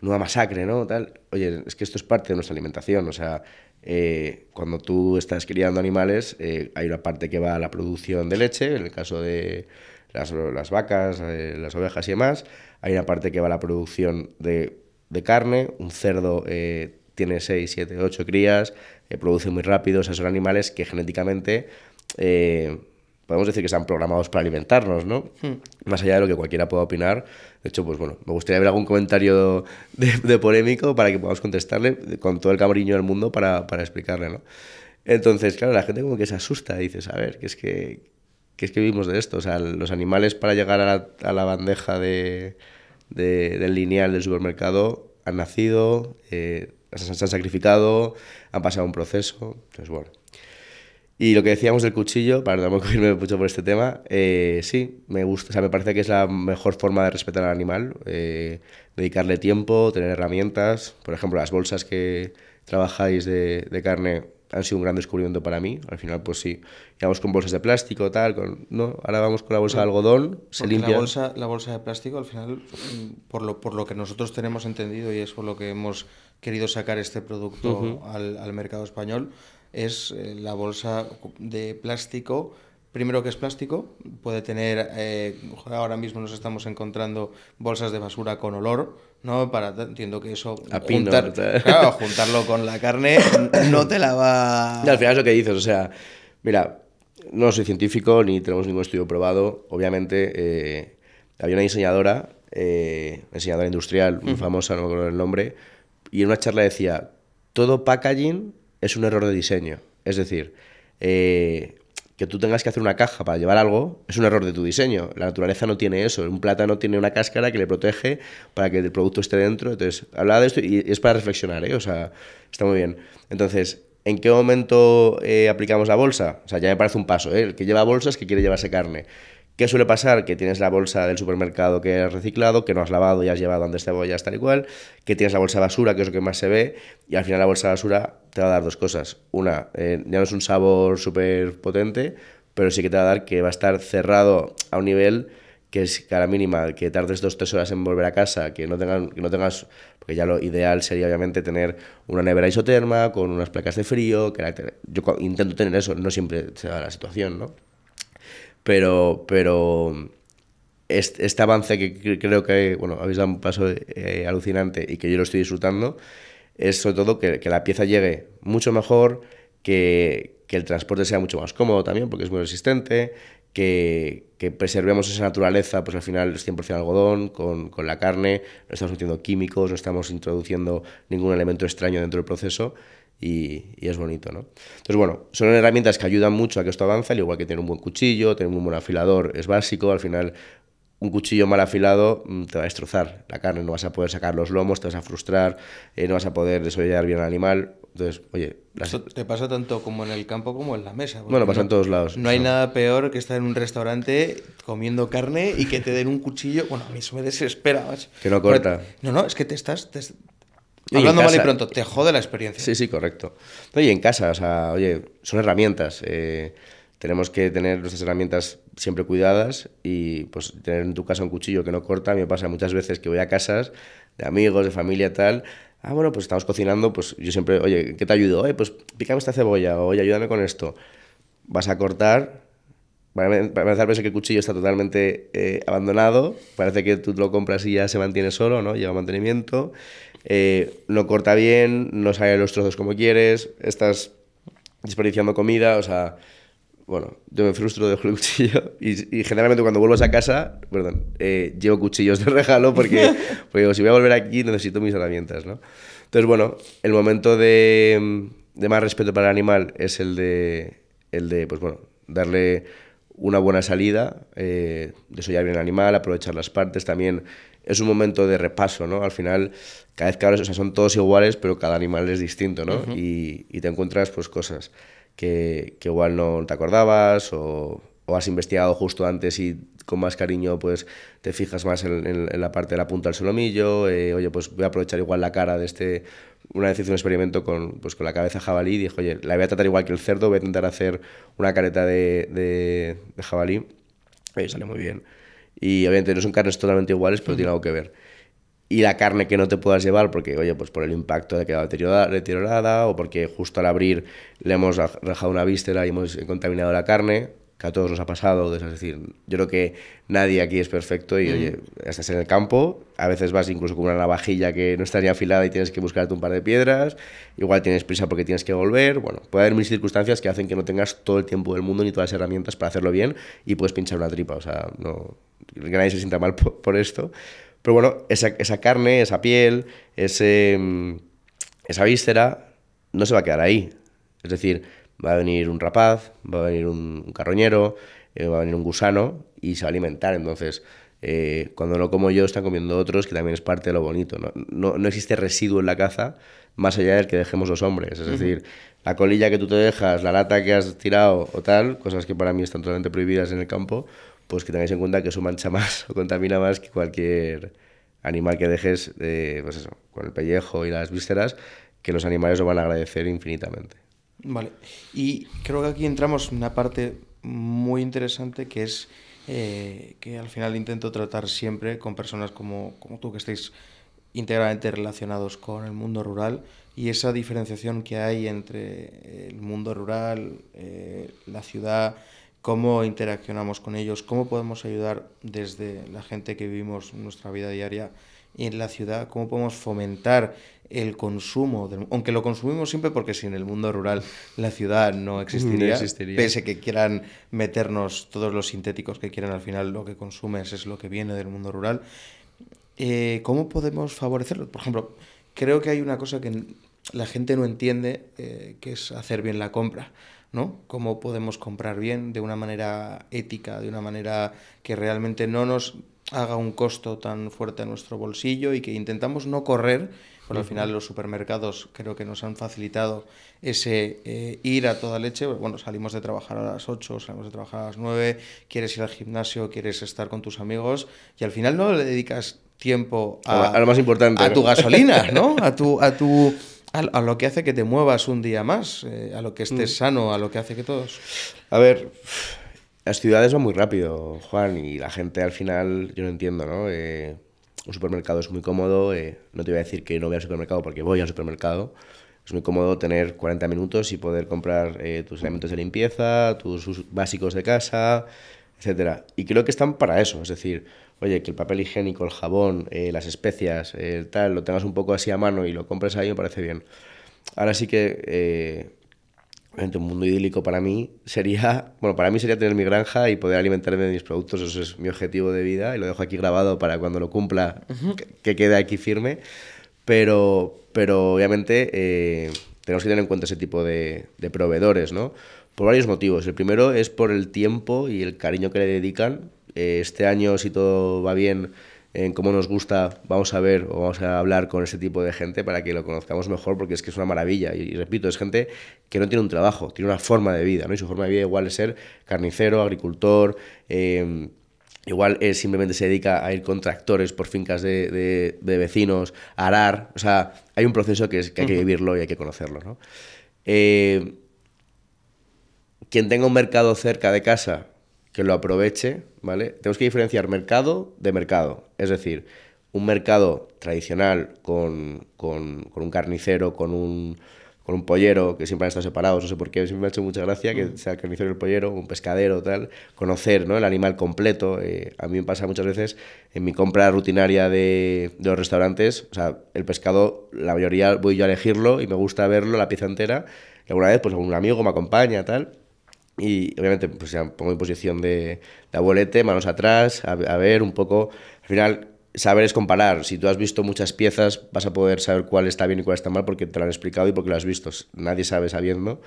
menuda masacre, ¿no? Tal. Oye, es que esto es parte de nuestra alimentación, o sea, eh, cuando tú estás criando animales, eh, hay una parte que va a la producción de leche, en el caso de las, las vacas, eh, las ovejas y demás, hay una parte que va a la producción de, de carne, un cerdo eh, tiene 6, 7, 8 crías, produce muy rápido, o sea, son animales que genéticamente podemos decir que están programados para alimentarnos, ¿no? Hmm. Más allá de lo que cualquiera pueda opinar. De hecho, pues bueno, me gustaría ver algún comentario de, de polémico para que podamos contestarle con todo el cariño del mundo para, para explicarle, ¿no? Entonces, claro, la gente como que se asusta y dices, a ver, que es que, que es que vivimos de esto. O sea, los animales para llegar a la, a la bandeja de, de- del lineal del supermercado han nacido, eh, se, han- se han sacrificado, han pasado un proceso. Entonces, bueno. Y lo que decíamos del cuchillo, para tampoco (laughs) irme mucho por este tema, eh, sí, me gusta, o sea, me parece que es la mejor forma de respetar al animal, eh, dedicarle tiempo, tener herramientas, por ejemplo, las bolsas que trabajáis de, de carne han sido un gran descubrimiento para mí, al final pues sí, íbamos con bolsas de plástico, tal, con, no, ahora vamos con la bolsa de algodón, se limpia. La bolsa, la bolsa de plástico, al final, mm, por lo, por lo que nosotros tenemos entendido y es por lo que hemos querido sacar este producto al, al mercado español, es eh, la bolsa de plástico. Primero que es plástico, puede tener, eh, ahora mismo nos estamos encontrando bolsas de basura con olor, ¿no? Para, entiendo que eso, A pino, juntar- tal. claro, juntarlo con la carne (coughs) no te la va... Al final es lo que dices, o sea, mira, no soy científico ni tenemos ningún estudio probado. Obviamente, eh, había una diseñadora, eh, una diseñadora industrial muy famosa, no me acuerdo el nombre, y en una charla decía: todo packaging es un error de diseño. Es decir, eh, que tú tengas que hacer una caja para llevar algo es un error de tu diseño. La naturaleza no tiene eso. Un plátano tiene una cáscara que le protege para que el producto esté dentro. Entonces, hablaba de esto y es para reflexionar, ¿eh? O sea, está muy bien. Entonces, ¿en qué momento eh, aplicamos la bolsa? O sea, ya me parece un paso, ¿eh? El que lleva bolsas que quiere llevarse carne. ¿Qué suele pasar? Que tienes la bolsa del supermercado que has reciclado, que no has lavado y has llevado antes cebollas tal y cual, que tienes la bolsa basura, que es lo que más se ve, y al final la bolsa basura te va a dar dos cosas. Una, eh, ya no es un sabor súper potente, pero sí que te va a dar que va a estar cerrado a un nivel que es que a la mínima, que tardes dos tres horas en volver a casa, que no, tengan, que no tengas, porque ya lo ideal sería obviamente tener una nevera isoterma con unas placas de frío, la- yo intento tener eso, no siempre se da la situación, ¿no? Pero, pero este, este avance que cre- creo que bueno, habéis dado un paso eh, alucinante y que yo lo estoy disfrutando, es sobre todo que, que la pieza llegue mucho mejor, que, que el transporte sea mucho más cómodo también, porque es muy resistente, que, que preservemos esa naturaleza, pues al final es 100% algodón, con, con la carne, no estamos metiendo químicos, no estamos introduciendo ningún elemento extraño dentro del proceso y, y es bonito, ¿no? Entonces, bueno, son herramientas que ayudan mucho a que esto avance, al igual que tener un buen cuchillo, tener un buen afilador es básico, al final un cuchillo mal afilado mm, te va a destrozar la carne, no vas a poder sacar los lomos, te vas a frustrar, eh, no vas a poder desollar bien al animal. Entonces, oye, las- Esto te pasa tanto como en el campo como en la mesa. Bueno, pasa no- en todos lados. No hay nada peor que estar en un restaurante comiendo carne y que te den un cuchillo. Bueno, a mí eso me desespera. Que no corta. No, no, es que te estás. te- en Hablando mal y pronto, te jode la experiencia. Sí, sí, correcto. Oye, en casa, o sea, oye, son herramientas. eh, tenemos que tener nuestras herramientas siempre cuidadas y pues tener en tu casa un cuchillo que no corta. A mí me pasa muchas veces que voy a casas de amigos, de familia, tal. Ah, bueno, pues estamos cocinando, pues yo siempre, oye, ¿qué te ayudo? Oye, pues pícame esta cebolla, o, oye, ayúdame con esto. Vas a cortar, para empezar, parece que el cuchillo está totalmente eh, abandonado. Parece que tú lo compras y ya se mantiene solo, ¿no? Lleva mantenimiento. Eh, no corta bien, no sale los trozos como quieres. Estás desperdiciando comida, o sea. Bueno, yo me frustro, dejo el (laughs) cuchillo y, y generalmente cuando vuelvo a casa, perdón, eh, llevo cuchillos de regalo porque, (laughs) porque digo, si voy a volver aquí necesito mis herramientas, ¿no? Entonces, bueno, el momento de, de más respeto para el animal es el de, el de pues bueno, darle una buena salida, eh, desollar bien el animal, aprovechar las partes, también es un momento de repaso, ¿no? Al final, cada vez que hablas, o sea, son todos iguales, pero cada animal es distinto, ¿no? y, y te encuentras pues cosas que, que igual no te acordabas o, o has investigado justo antes y con más cariño pues te fijas más en, en- en la parte de la punta del solomillo, eh, oye pues voy a aprovechar igual la cara de este, una vez hice un experimento con, pues, con la cabeza jabalí y dije oye la voy a tratar igual que el cerdo, voy a intentar hacer una careta de, de, de jabalí, oye sale muy bien y obviamente no son carnes totalmente iguales pero tiene algo que ver. Y la carne que no te puedas llevar porque, oye, pues por el impacto ha quedado deteriorada, o porque justo al abrir le hemos raj- rajado una víscera y hemos contaminado la carne, que a todos nos ha pasado, es decir, yo creo que nadie aquí es perfecto y, oye, estás en el campo, a veces vas incluso con una navajilla que no está ni afilada y tienes que buscarte un par de piedras, igual tienes prisa porque tienes que volver, bueno, puede haber mil circunstancias que hacen que no tengas todo el tiempo del mundo ni todas las herramientas para hacerlo bien y puedes pinchar una tripa, o sea, no, que nadie se sienta mal (laughs) por, por esto. Pero bueno, esa, esa carne, esa piel, ese, mm, esa víscera, no se va a quedar ahí. Es decir, va a venir un rapaz, va a venir un, carroñero, eh, va a venir un gusano y se va a alimentar. Entonces, eh, cuando no como yo, están comiendo otros, que también es parte de lo bonito. No, no, no existe residuo en la caza más allá del que dejemos los hombres. Es decir, la colilla que tú te dejas, la lata que has tirado o tal, cosas que para mí están totalmente prohibidas en el campo, pues que tengáis en cuenta que eso mancha (laughs) más o contamina más que cualquier animal que dejes eh, pues eso, con el pellejo y las vísceras, que los animales lo van a agradecer infinitamente. Vale. Y creo que aquí entramos en una parte muy interesante que es eh, que al final intento tratar siempre con personas como, como tú que estáis íntegramente relacionados con el mundo rural y esa diferenciación que hay entre el mundo rural, eh, la ciudad, cómo interaccionamos con ellos, cómo podemos ayudar desde la gente que vivimos nuestra vida diaria en la ciudad, cómo podemos fomentar el consumo, del, aunque lo consumimos siempre porque sin el mundo rural la ciudad no existiría, No existiría. pese que quieran meternos todos los sintéticos que quieran, al final lo que consumes es lo que viene del mundo rural. Eh, ¿Cómo podemos favorecerlo? Por ejemplo, creo que hay una cosa que la gente no entiende, eh, que es hacer bien la compra. ¿no? Cómo podemos comprar bien de una manera ética, de una manera que realmente no nos haga un costo tan fuerte a nuestro bolsillo y que intentamos no correr, porque al final los supermercados creo que nos han facilitado ese eh, ir a toda leche. Bueno, salimos de trabajar a las 8, salimos de trabajar a las 9, quieres ir al gimnasio, quieres estar con tus amigos y al final no le dedicas tiempo a, A lo más importante, a ¿no? tu gasolina, (laughs) ¿no? A tu, a tu a, lo que hace que te muevas un día más, eh, a lo que estés sano, a lo que hace que todos. A ver, las ciudades van muy rápido, Juan, y la gente al final, yo no entiendo, ¿no? Eh, un supermercado es muy cómodo, eh, no te voy a decir que no voy al supermercado porque voy al supermercado. Es muy cómodo tener 40 minutos y poder comprar eh, tus elementos de limpieza, tus us- básicos de casa, etcétera. Y creo que están para eso, es decir, oye, que el papel higiénico, el jabón, eh, las especias, el tal, lo tengas un poco así a mano y lo compres ahí, me parece bien. Ahora sí que, eh, obviamente, un mundo idílico para mí sería, bueno, para mí sería tener mi granja y poder alimentarme de mis productos, eso es mi objetivo de vida y lo dejo aquí grabado para cuando lo cumpla, que, que quede aquí firme, pero, pero obviamente eh, tenemos que tener en cuenta ese tipo de, de proveedores, ¿no? Por varios motivos. El primero es por el tiempo y el cariño que le dedican. Eh, este año, si todo va bien, en cómo nos gusta, vamos a ver o vamos a hablar con ese tipo de gente para que lo conozcamos mejor, porque es que es una maravilla. Y, y repito, es gente que no tiene un trabajo, tiene una forma de vida, ¿no? Y su forma de vida igual es ser carnicero, agricultor, eh, igual es, simplemente se dedica a ir con tractores por fincas de, de- de vecinos, a arar. O sea, hay un proceso que, es, que hay que vivirlo y hay que conocerlo, ¿no? Eh, quien tenga un mercado cerca de casa, que lo aproveche, ¿vale? Tenemos que diferenciar mercado de mercado. Es decir, un mercado tradicional con, con- con un carnicero, con un, con un pollero, que siempre han estado separados, no sé por qué, siempre me ha hecho mucha gracia que sea el carnicero y el pollero, un pescadero, tal, conocer ¿no? el animal completo. eh, a mí me pasa muchas veces en mi compra rutinaria de, de los restaurantes, o sea, el pescado, la mayoría voy yo a elegirlo y me gusta verlo, la pieza entera. Y alguna vez, pues un amigo me acompaña, tal. Y obviamente, pues ya pongo en posición de, de abuelete, manos atrás, a, a ver un poco. Al final, saber es comparar. Si tú has visto muchas piezas, vas a poder saber cuál está bien y cuál está mal porque te lo han explicado y porque lo has visto. Nadie sabe sabiendo.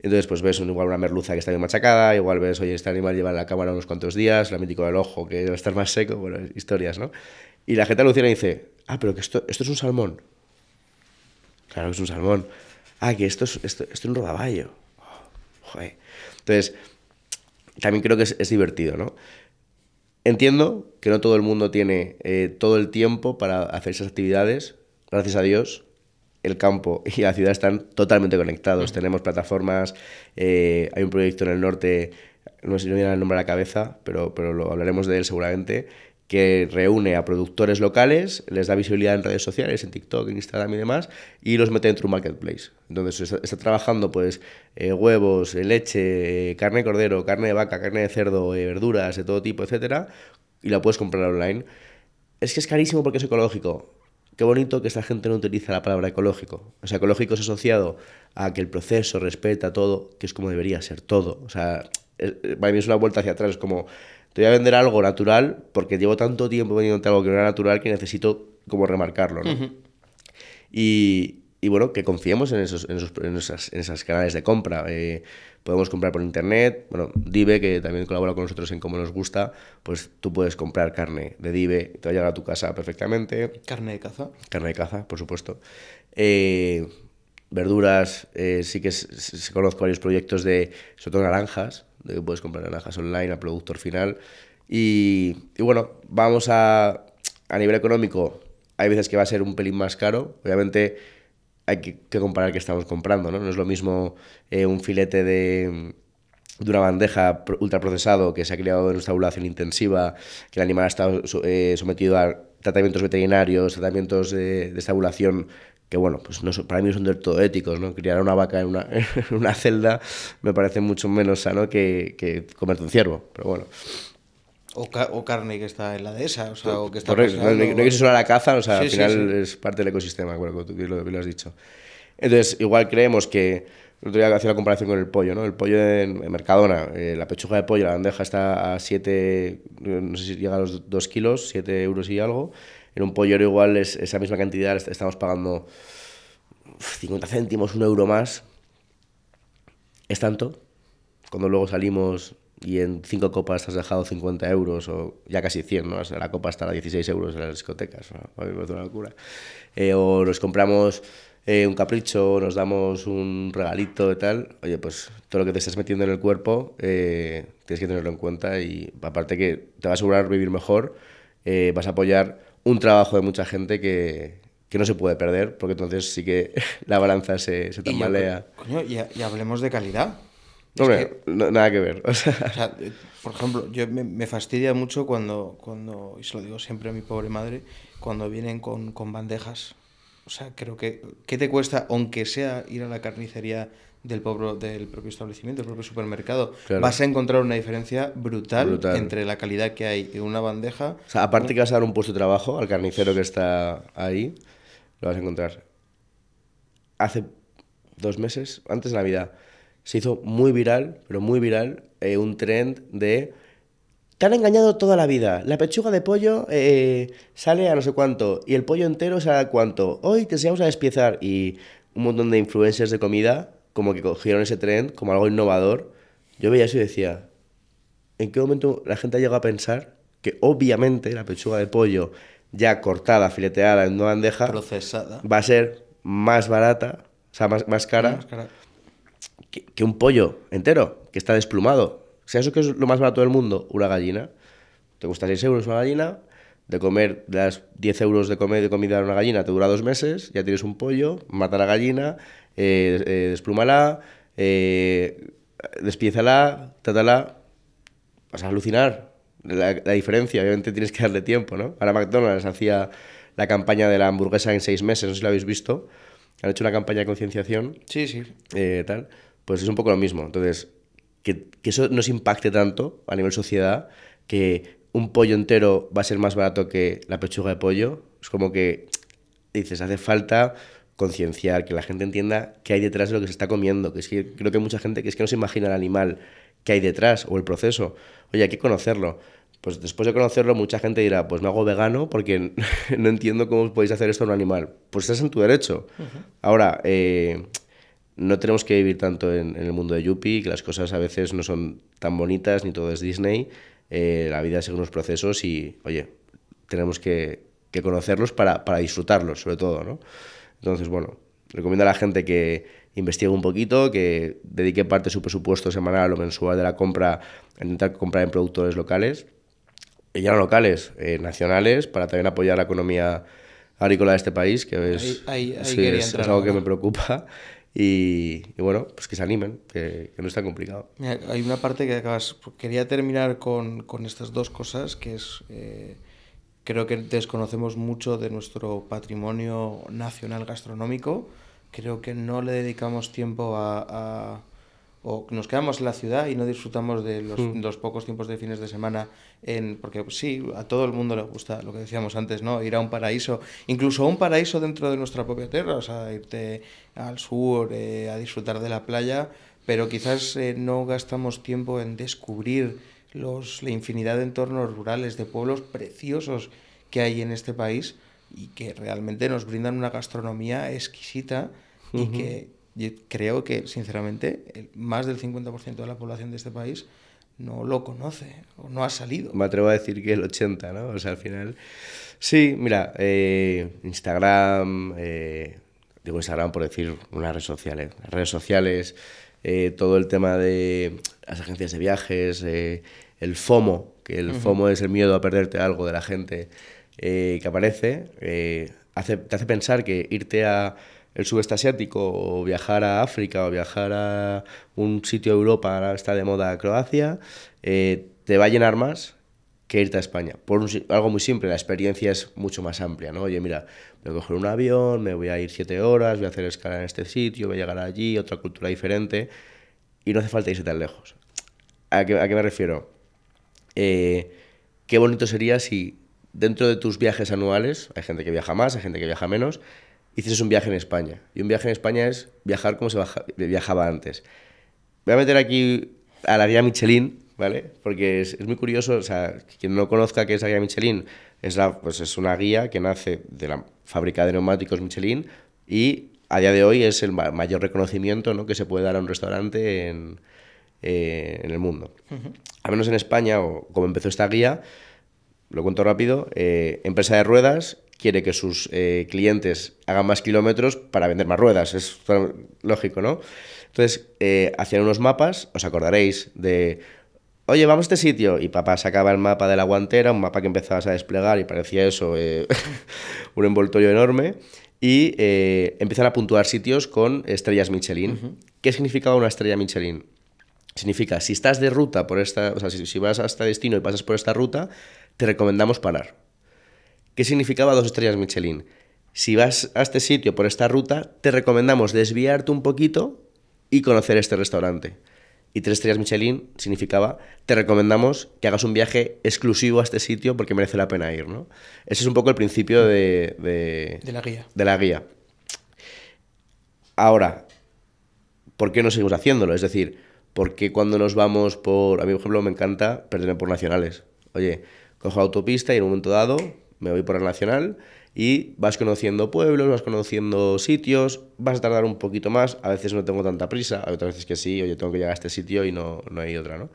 Entonces, pues ves un- igual una merluza que está bien machacada, igual ves, oye, este animal lleva en la cámara unos cuantos días, la mítico del ojo que debe estar más seco, bueno, historias, ¿no? Y la gente alucina y dice, ah, pero que esto, esto es un salmón. Claro que es un salmón. Ah, que esto es, esto, esto es un rodaballo. Joder. Entonces, también creo que es, es divertido, ¿no? Entiendo que no todo el mundo tiene eh, todo el tiempo para hacer esas actividades. Gracias a Dios, el campo (laughs) y la ciudad están totalmente conectados. Tenemos plataformas, eh, hay un proyecto en el norte, no sé si no me viene el nombre a la cabeza, pero, pero lo hablaremos de él seguramente, que reúne a productores locales, les da visibilidad en redes sociales, en TikTok, en Instagram y demás, y los mete dentro de un marketplace. Entonces está, trabajando pues eh, huevos, eh, leche, eh, carne de cordero, carne de vaca, carne de cerdo, verduras de todo tipo, etcétera, y la puedes comprar online. Es que es carísimo porque es ecológico. Qué bonito que esta gente no utiliza la palabra ecológico. O sea, ecológico es asociado a que el proceso respeta todo, que es como debería ser todo. O sea, para mí es una vuelta hacia atrás. Es como, te voy a vender algo natural porque llevo tanto tiempo vendiéndote algo que no era natural que necesito como remarcarlo, ¿no? Y, y bueno, que confiemos en esos, en esos, en esas, en esas canales de compra. Eh, podemos comprar por internet, bueno, Dive, que también colabora con nosotros en cómo nos gusta, pues tú puedes comprar carne de Dive, te va a llegar a tu casa perfectamente. Carne de caza. Carne de caza, por supuesto. Eh, verduras, eh, sí que se, se conozco varios proyectos de, sobre todo naranjas, de que puedes comprar naranjas online al productor final. Y, y bueno, vamos a, a nivel económico, hay veces que va a ser un pelín más caro, obviamente hay que, que comparar qué estamos comprando, ¿no? No es lo mismo eh, un filete de, de una bandeja pro- ultraprocesado que se ha criado en una estabulación intensiva, que el animal ha estado eh, sometido a tratamientos veterinarios, tratamientos de, de estabulación que bueno, pues no para mí son del todo éticos, ¿no? Criar a una vaca en una, (laughs) en una celda me parece mucho menos sano que, que comerte un ciervo, pero bueno. O, ca- o carne que está en la dehesa, o sea, o que está Correcto, no, no, no la caza, o sea, Sí, al final sí. es parte del ecosistema, bueno, como tú lo, lo has dicho. Entonces, igual creemos que, el otro día hacía la comparación con el pollo, ¿no? El pollo en, en Mercadona, eh, la pechuga de pollo, la bandeja está a 7, no sé si llega a los 2 kilos, 7 euros y algo. En un pollero igual es esa misma cantidad, est- estamos pagando 50 céntimos, un euro más. Es tanto. Cuando luego salimos y en cinco copas has dejado 50 euros o ya casi 100, ¿no? O sea, la copa está a 16 euros en las discotecas. ¿no? Una locura. Eh, o nos compramos eh, un capricho, nos damos un regalito y tal. Oye, pues todo lo que te estás metiendo en el cuerpo eh, tienes que tenerlo en cuenta y aparte que te va a asegurar vivir mejor, eh, vas a apoyar un trabajo de mucha gente que, que no se puede perder, porque entonces sí que (laughs) la balanza se, se Y yo tambalea. coño, y, y hablemos de calidad. Es Hombre, no- nada que ver. o sea, O sea, eh, por ejemplo, yo me, me fastidia mucho cuando, cuando, y se lo digo siempre a mi pobre madre, cuando vienen con, con bandejas. O sea, creo que, ¿qué te cuesta, aunque sea ir a la carnicería del, propio, del propio establecimiento, del propio supermercado? Claro. Vas a encontrar una diferencia brutal, Brutal. entre la calidad que hay en una bandeja. O sea, aparte que vas a dar un puesto de trabajo al carnicero que está ahí, lo vas a encontrar. Hace dos meses, antes de Navidad, se hizo muy viral, pero muy viral, eh, un trend de... Te han engañado toda la vida. La pechuga de pollo eh, sale a no sé cuánto y el pollo entero sale a cuánto. Hoy te enseñamos a despiezar y un montón de influencers de comida como que cogieron ese trend como algo innovador. Yo veía eso y decía, ¿En qué momento la gente ha llegado a pensar que obviamente la pechuga de pollo ya cortada, fileteada en una bandeja Procesada. va a ser más barata, o sea, más, más cara, Más cara. que, que un pollo entero, que está desplumado? O sea, eso que es lo más barato del mundo, una gallina. Te cuesta 6 euros una gallina, de comer las 10 euros de, comer, de comida a una gallina te dura dos meses, ya tienes un pollo, mata a la gallina, eh, eh, desplúmala, eh, despiézala, trátala, vas a alucinar la, la diferencia. Obviamente tienes que darle tiempo, ¿no? Ahora McDonald's hacía la campaña de la hamburguesa en seis meses, no sé si lo habéis visto. Han hecho una campaña de concienciación, Sí, sí. eh, tal. Pues es un poco lo mismo. Entonces, que, que eso nos impacte tanto a nivel sociedad, que un pollo entero va a ser más barato que la pechuga de pollo, es como que dices, hace falta concienciar, que la gente entienda qué hay detrás de lo que se está comiendo, que es que creo que hay mucha gente que es que no se imagina el animal que hay detrás o el proceso. Oye, hay que conocerlo. Pues después de conocerlo, mucha gente dirá, pues me hago vegano porque (laughs) no entiendo cómo podéis hacer esto a un animal. Pues estás en tu derecho. Ahora, eh, no tenemos que vivir tanto en, en el mundo de Yuppie, que las cosas a veces no son tan bonitas, ni todo es Disney. Eh, la vida sigue unos procesos y, oye, tenemos que, que conocerlos para, para disfrutarlos, sobre todo, ¿no? Entonces, bueno, recomiendo a la gente que investigue un poquito, que dedique parte de su presupuesto semanal o mensual de la compra a intentar comprar en productores locales, y ya no locales, eh, nacionales, para también apoyar la economía agrícola de este país, que es, Ahí- ahí- ahí sí, es- es algo que me preocupa. Y, y bueno, pues que se animen, que, que no es tan complicado. Mira, hay una parte que acabas. Quería terminar con, con estas dos cosas, que es. eh, creo que desconocemos mucho de nuestro patrimonio nacional gastronómico. Creo que no le dedicamos tiempo a. a- o nos quedamos en la ciudad y no disfrutamos de los, los pocos tiempos de fines de semana en porque sí a todo el mundo le gusta lo que decíamos antes no ir a un paraíso incluso a un paraíso dentro de nuestra propia tierra o sea irte al sur eh, a disfrutar de la playa pero quizás eh, no gastamos tiempo en descubrir los, la infinidad de entornos rurales, de pueblos preciosos que hay en este país, y que realmente nos brindan una gastronomía exquisita y que yo creo que, sinceramente, más del 50% de la población de este país no lo conoce o no ha salido. Me atrevo a decir que el 80, ¿no? O sea, al final... Sí, mira, eh, Instagram, eh, digo Instagram por decir unas redes sociales, redes sociales, eh, todo el tema de las agencias de viajes, eh, el FOMO, que el FOMO es el miedo a perderte algo de la gente eh, que aparece, eh, hace, te hace pensar que irte a el sudeste asiático o viajar a África o viajar a un sitio de Europa, ahora está de moda Croacia, eh, te va a llenar más que irte a España. Por un algo muy simple, la experiencia es mucho más amplia, ¿no? Oye, mira, voy a coger un avión, me voy a ir siete horas, voy a hacer escala en este sitio, voy a llegar allí, otra cultura diferente, y no hace falta irse tan lejos. ¿A qué, me refiero? Eh, qué bonito sería si dentro de tus viajes anuales, hay gente que viaja más, hay gente que viaja menos, hicieses un viaje en España. Y un viaje en España es viajar como se viajaba antes. Voy a meter aquí a la guía Michelin, ¿vale? Porque es, es muy curioso, o sea, quien no conozca qué es la guía Michelin, es, la, pues es una guía que nace de la fábrica de neumáticos Michelin y a día de hoy es el ma- mayor reconocimiento ¿no? que se puede dar a un restaurante en, eh, en el mundo. Al menos en España, o como empezó esta guía, lo cuento rápido, eh, empresa de ruedas quiere que sus eh, clientes hagan más kilómetros para vender más ruedas, es lógico, ¿no? Entonces, hacían unos mapas, os acordaréis de, oye, vamos a este sitio, y papá sacaba el mapa de la guantera, un mapa que empezabas a desplegar y parecía eso, (laughs) un envoltorio enorme, y eh, empiezan a puntuar sitios con estrellas Michelin. ¿Qué significaba una estrella Michelin? Significa, si estás de ruta por esta, o sea, si, si vas hasta destino y pasas por esta ruta, te recomendamos parar. ¿Qué significaba dos estrellas Michelin? Si vas a este sitio por esta ruta, te recomendamos desviarte un poquito y conocer este restaurante. Y tres estrellas Michelin significaba, te recomendamos que hagas un viaje exclusivo a este sitio porque merece la pena ir, ¿no? Ese es un poco el principio de, de- De la guía. de la guía. Ahora, ¿por qué no seguimos haciéndolo? Es decir, ¿por qué cuando nos vamos por... A mí, por ejemplo, me encanta perderme por nacionales. Oye, cojo autopista y en un momento dado me voy por el nacional y vas conociendo pueblos, vas conociendo sitios, vas a tardar un poquito más, a veces no tengo tanta prisa, hay otras veces que sí, oye, tengo que llegar a este sitio y no, no hay otra, ¿no?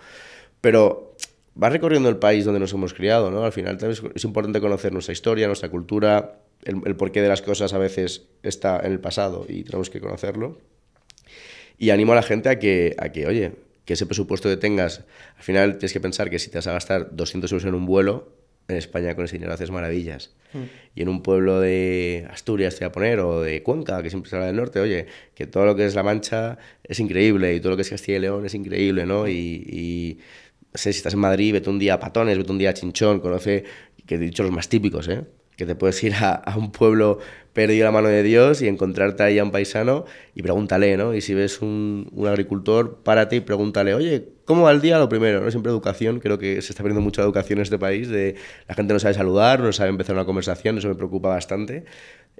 Pero vas recorriendo el país donde nos hemos criado, ¿no? Al final también es importante conocer nuestra historia, nuestra cultura, el, el porqué de las cosas a veces está en el pasado y tenemos que conocerlo. Y animo a la gente a que, a que, oye, que ese presupuesto que tengas, al final tienes que pensar que si te vas a gastar 200 euros en un vuelo, en España con ese dinero haces maravillas. Y en un pueblo de Asturias, te voy a poner, o de Cuenca, que siempre se habla del norte, oye, que todo lo que es La Mancha es increíble y todo lo que es Castilla y León es increíble, ¿no? Y, y no sé, si estás en Madrid, vete un día a Patones, vete un día a Chinchón, conoce, que he dicho los más típicos, ¿eh? Que te puedes ir a, a un pueblo perdido la mano de Dios y encontrarte ahí a un paisano y pregúntale, ¿no? Y si ves un, agricultor, párate y pregúntale, oye, ¿cómo va el día? Lo primero, ¿no? Siempre educación, creo que se está perdiendo mucho la educación en este país, de la gente no sabe saludar, no sabe empezar una conversación, eso me preocupa bastante.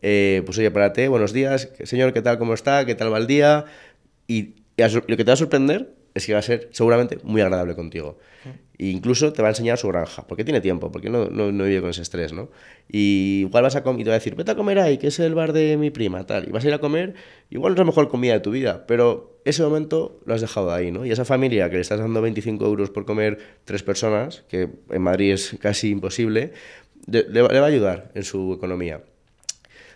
Eh, pues oye, párate, buenos días, señor, ¿qué tal, cómo está? ¿Qué tal va el día? Y, y lo que te va a sorprender es que va a ser seguramente muy agradable contigo. E incluso te va a enseñar su granja, porque tiene tiempo, porque no, no, no vive con ese estrés, ¿no? Y igual vas a comer y te va a decir, vete a comer ahí, que es el bar de mi prima, tal. Y vas a ir a comer, igual no es la mejor comida de tu vida, pero ese momento lo has dejado ahí, ¿no? Y esa familia que le estás dando 25 euros por comer tres personas, que en Madrid es casi imposible, le, le va a ayudar en su economía.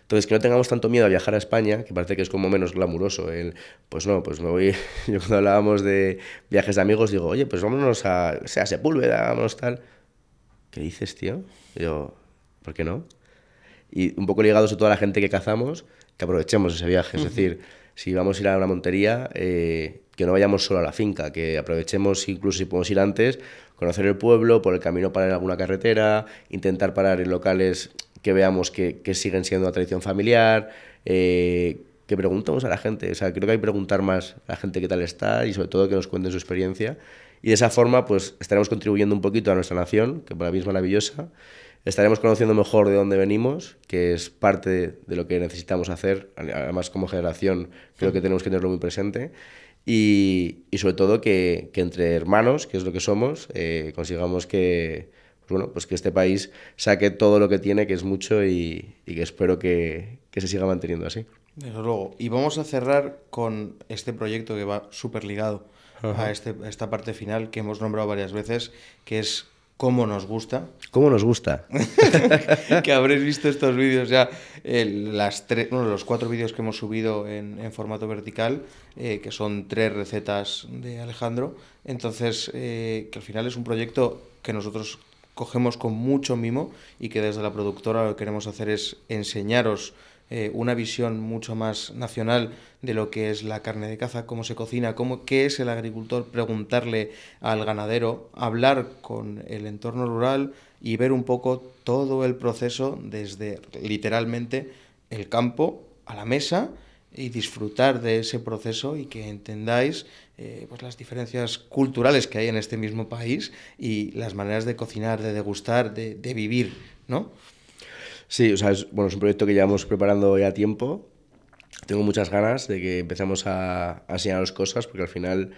Entonces, que no tengamos tanto miedo a viajar a España, que parece que es como menos glamuroso. El, pues no, pues me voy. (laughs) Yo cuando hablábamos de viajes de amigos, digo, oye, pues vámonos a, o sea, a Sepúlveda, vámonos tal. ¿Qué dices, tío? Yo, ¿por qué no? Y un poco ligados a toda la gente que cazamos, que aprovechemos ese viaje. Es decir, si vamos a ir a una montería, eh, que no vayamos solo a la finca, que aprovechemos, incluso si podemos ir antes, conocer el pueblo, por el camino parar en alguna carretera, intentar parar en locales que veamos que, que siguen siendo una tradición familiar, eh, que preguntemos a la gente. O sea, creo que hay que preguntar más a la gente qué tal está y sobre todo que nos cuenten su experiencia. Y de esa forma, pues estaremos contribuyendo un poquito a nuestra nación, que para mí es maravillosa. Estaremos conociendo mejor de dónde venimos, que es parte de, lo que necesitamos hacer. Además, como generación, creo que tenemos que tenerlo muy presente. Y, y sobre todo que, que entre hermanos, que es lo que somos, eh, consigamos que, pues bueno, pues que este país saque todo lo que tiene, que es mucho, y, y que espero que, que se siga manteniendo así. Desde luego. Y vamos a cerrar con este proyecto que va súper ligado a, este, a esta parte final que hemos nombrado varias veces, que es cómo nos gusta. ¿Cómo nos gusta? (laughs) (laughs) que habréis visto estos vídeos ya, el- las tres, bueno, los cuatro vídeos que hemos subido en, en formato vertical, eh, que son tres recetas de Alejandro. Entonces, eh, que al final es un proyecto que nosotros cogemos con mucho mimo y que desde la productora lo que queremos hacer es enseñaros eh, una visión mucho más nacional de lo que es la carne de caza, cómo se cocina, cómo, qué es el agricultor, preguntarle al ganadero, hablar con el entorno rural y ver un poco todo el proceso desde literalmente el campo a la mesa y disfrutar de ese proceso y que entendáis eh, pues las diferencias culturales que hay en este mismo país y las maneras de cocinar, de degustar, de, de vivir, ¿no? Sí, o sea, es, bueno, es un proyecto que llevamos preparando ya tiempo. Tengo muchas ganas de que empecemos a, a enseñaros cosas, porque al final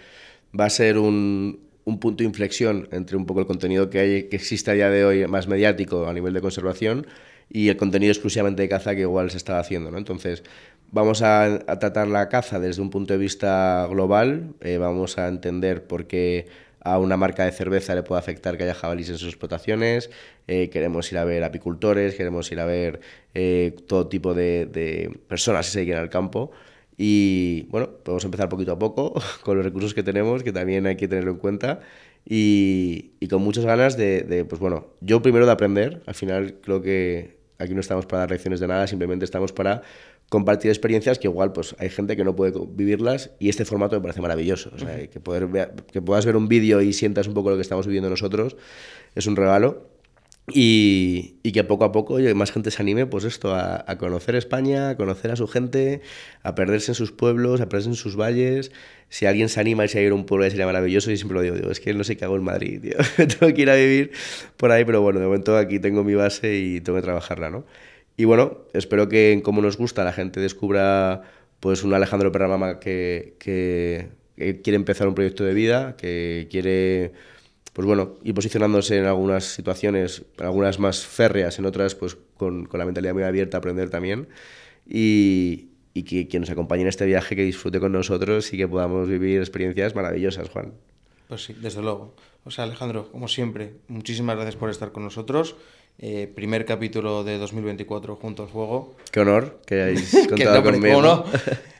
va a ser un, un punto de inflexión entre un poco el contenido que, hay, que existe a día de hoy más mediático a nivel de conservación y el contenido exclusivamente de caza que igual se estaba haciendo. ¿no? Entonces, vamos a, tratar la caza desde un punto de vista global, eh, vamos a entender por qué a una marca de cerveza le puede afectar que haya jabalíes en sus explotaciones, eh, queremos ir a ver apicultores, queremos ir a ver eh, todo tipo de, de personas que se dediquen al campo. Y bueno, podemos empezar poquito a poco (laughs) con los recursos que tenemos, que también hay que tenerlo en cuenta. Y, y con muchas ganas de, de, pues bueno, yo primero de aprender. Al final creo que aquí no estamos para dar lecciones de nada, simplemente estamos para compartir experiencias que igual pues hay gente que no puede vivirlas y este formato me parece maravilloso. O sea, que, poder ver- que puedas ver un vídeo y sientas un poco lo que estamos viviendo nosotros es un regalo. Y, y que poco a poco oye, más gente se anime pues esto a, a conocer España, a conocer a su gente, a perderse en sus pueblos, a perderse en sus valles. Si alguien se anima y se a ir a un pueblo sería maravilloso, y siempre lo digo, digo, es que no sé qué hago en Madrid, tío. (laughs) tengo que ir a vivir por ahí, pero bueno, de momento aquí tengo mi base y tengo que trabajarla, ¿no? Y bueno, espero que Como Nos Gusta la gente descubra pues un Alejandro Perramama que, que, que quiere empezar un proyecto de vida, que quiere pues bueno, ir posicionándose en algunas situaciones, algunas más férreas, en otras pues con, con la mentalidad muy abierta a aprender también. Y, y que quien nos acompañe en este viaje, que disfrute con nosotros y que podamos vivir experiencias maravillosas, Juan. Pues sí, desde luego. O sea, Alejandro, como siempre, muchísimas gracias por estar con nosotros. Eh, primer capítulo de 2024 junto al fuego. Qué honor que hayáis (laughs) Que contado no, conmigo. (laughs) no.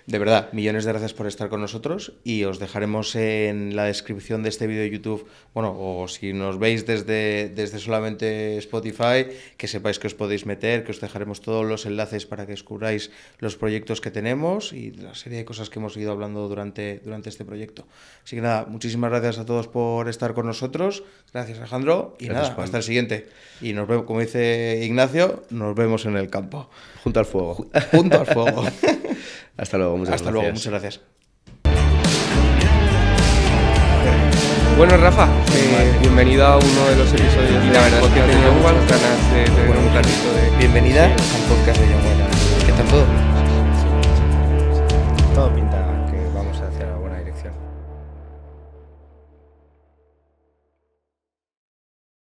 De verdad, millones de gracias por estar con nosotros y os dejaremos en la descripción de este vídeo de YouTube, bueno, o si nos veis desde, desde solamente Spotify, que sepáis que os podéis meter, que os dejaremos todos los enlaces para que descubráis los proyectos que tenemos y la serie de cosas que hemos ido hablando durante, durante este proyecto. Así que nada, muchísimas gracias a todos por estar con nosotros. Gracias Alejandro y Gracias, nada, Juan. hasta el siguiente. Y nos vemos, como dice Ignacio, nos vemos en el campo. Junto al fuego. Junto al fuego. (laughs) Hasta luego, muchas Hasta gracias. luego, muchas gracias. Bueno, Rafa, eh, bienvenido a uno de los episodios la verdad es que de tenía ganas tener un ratito de... Bienvenida al podcast de Young One. ¿Qué tal todo?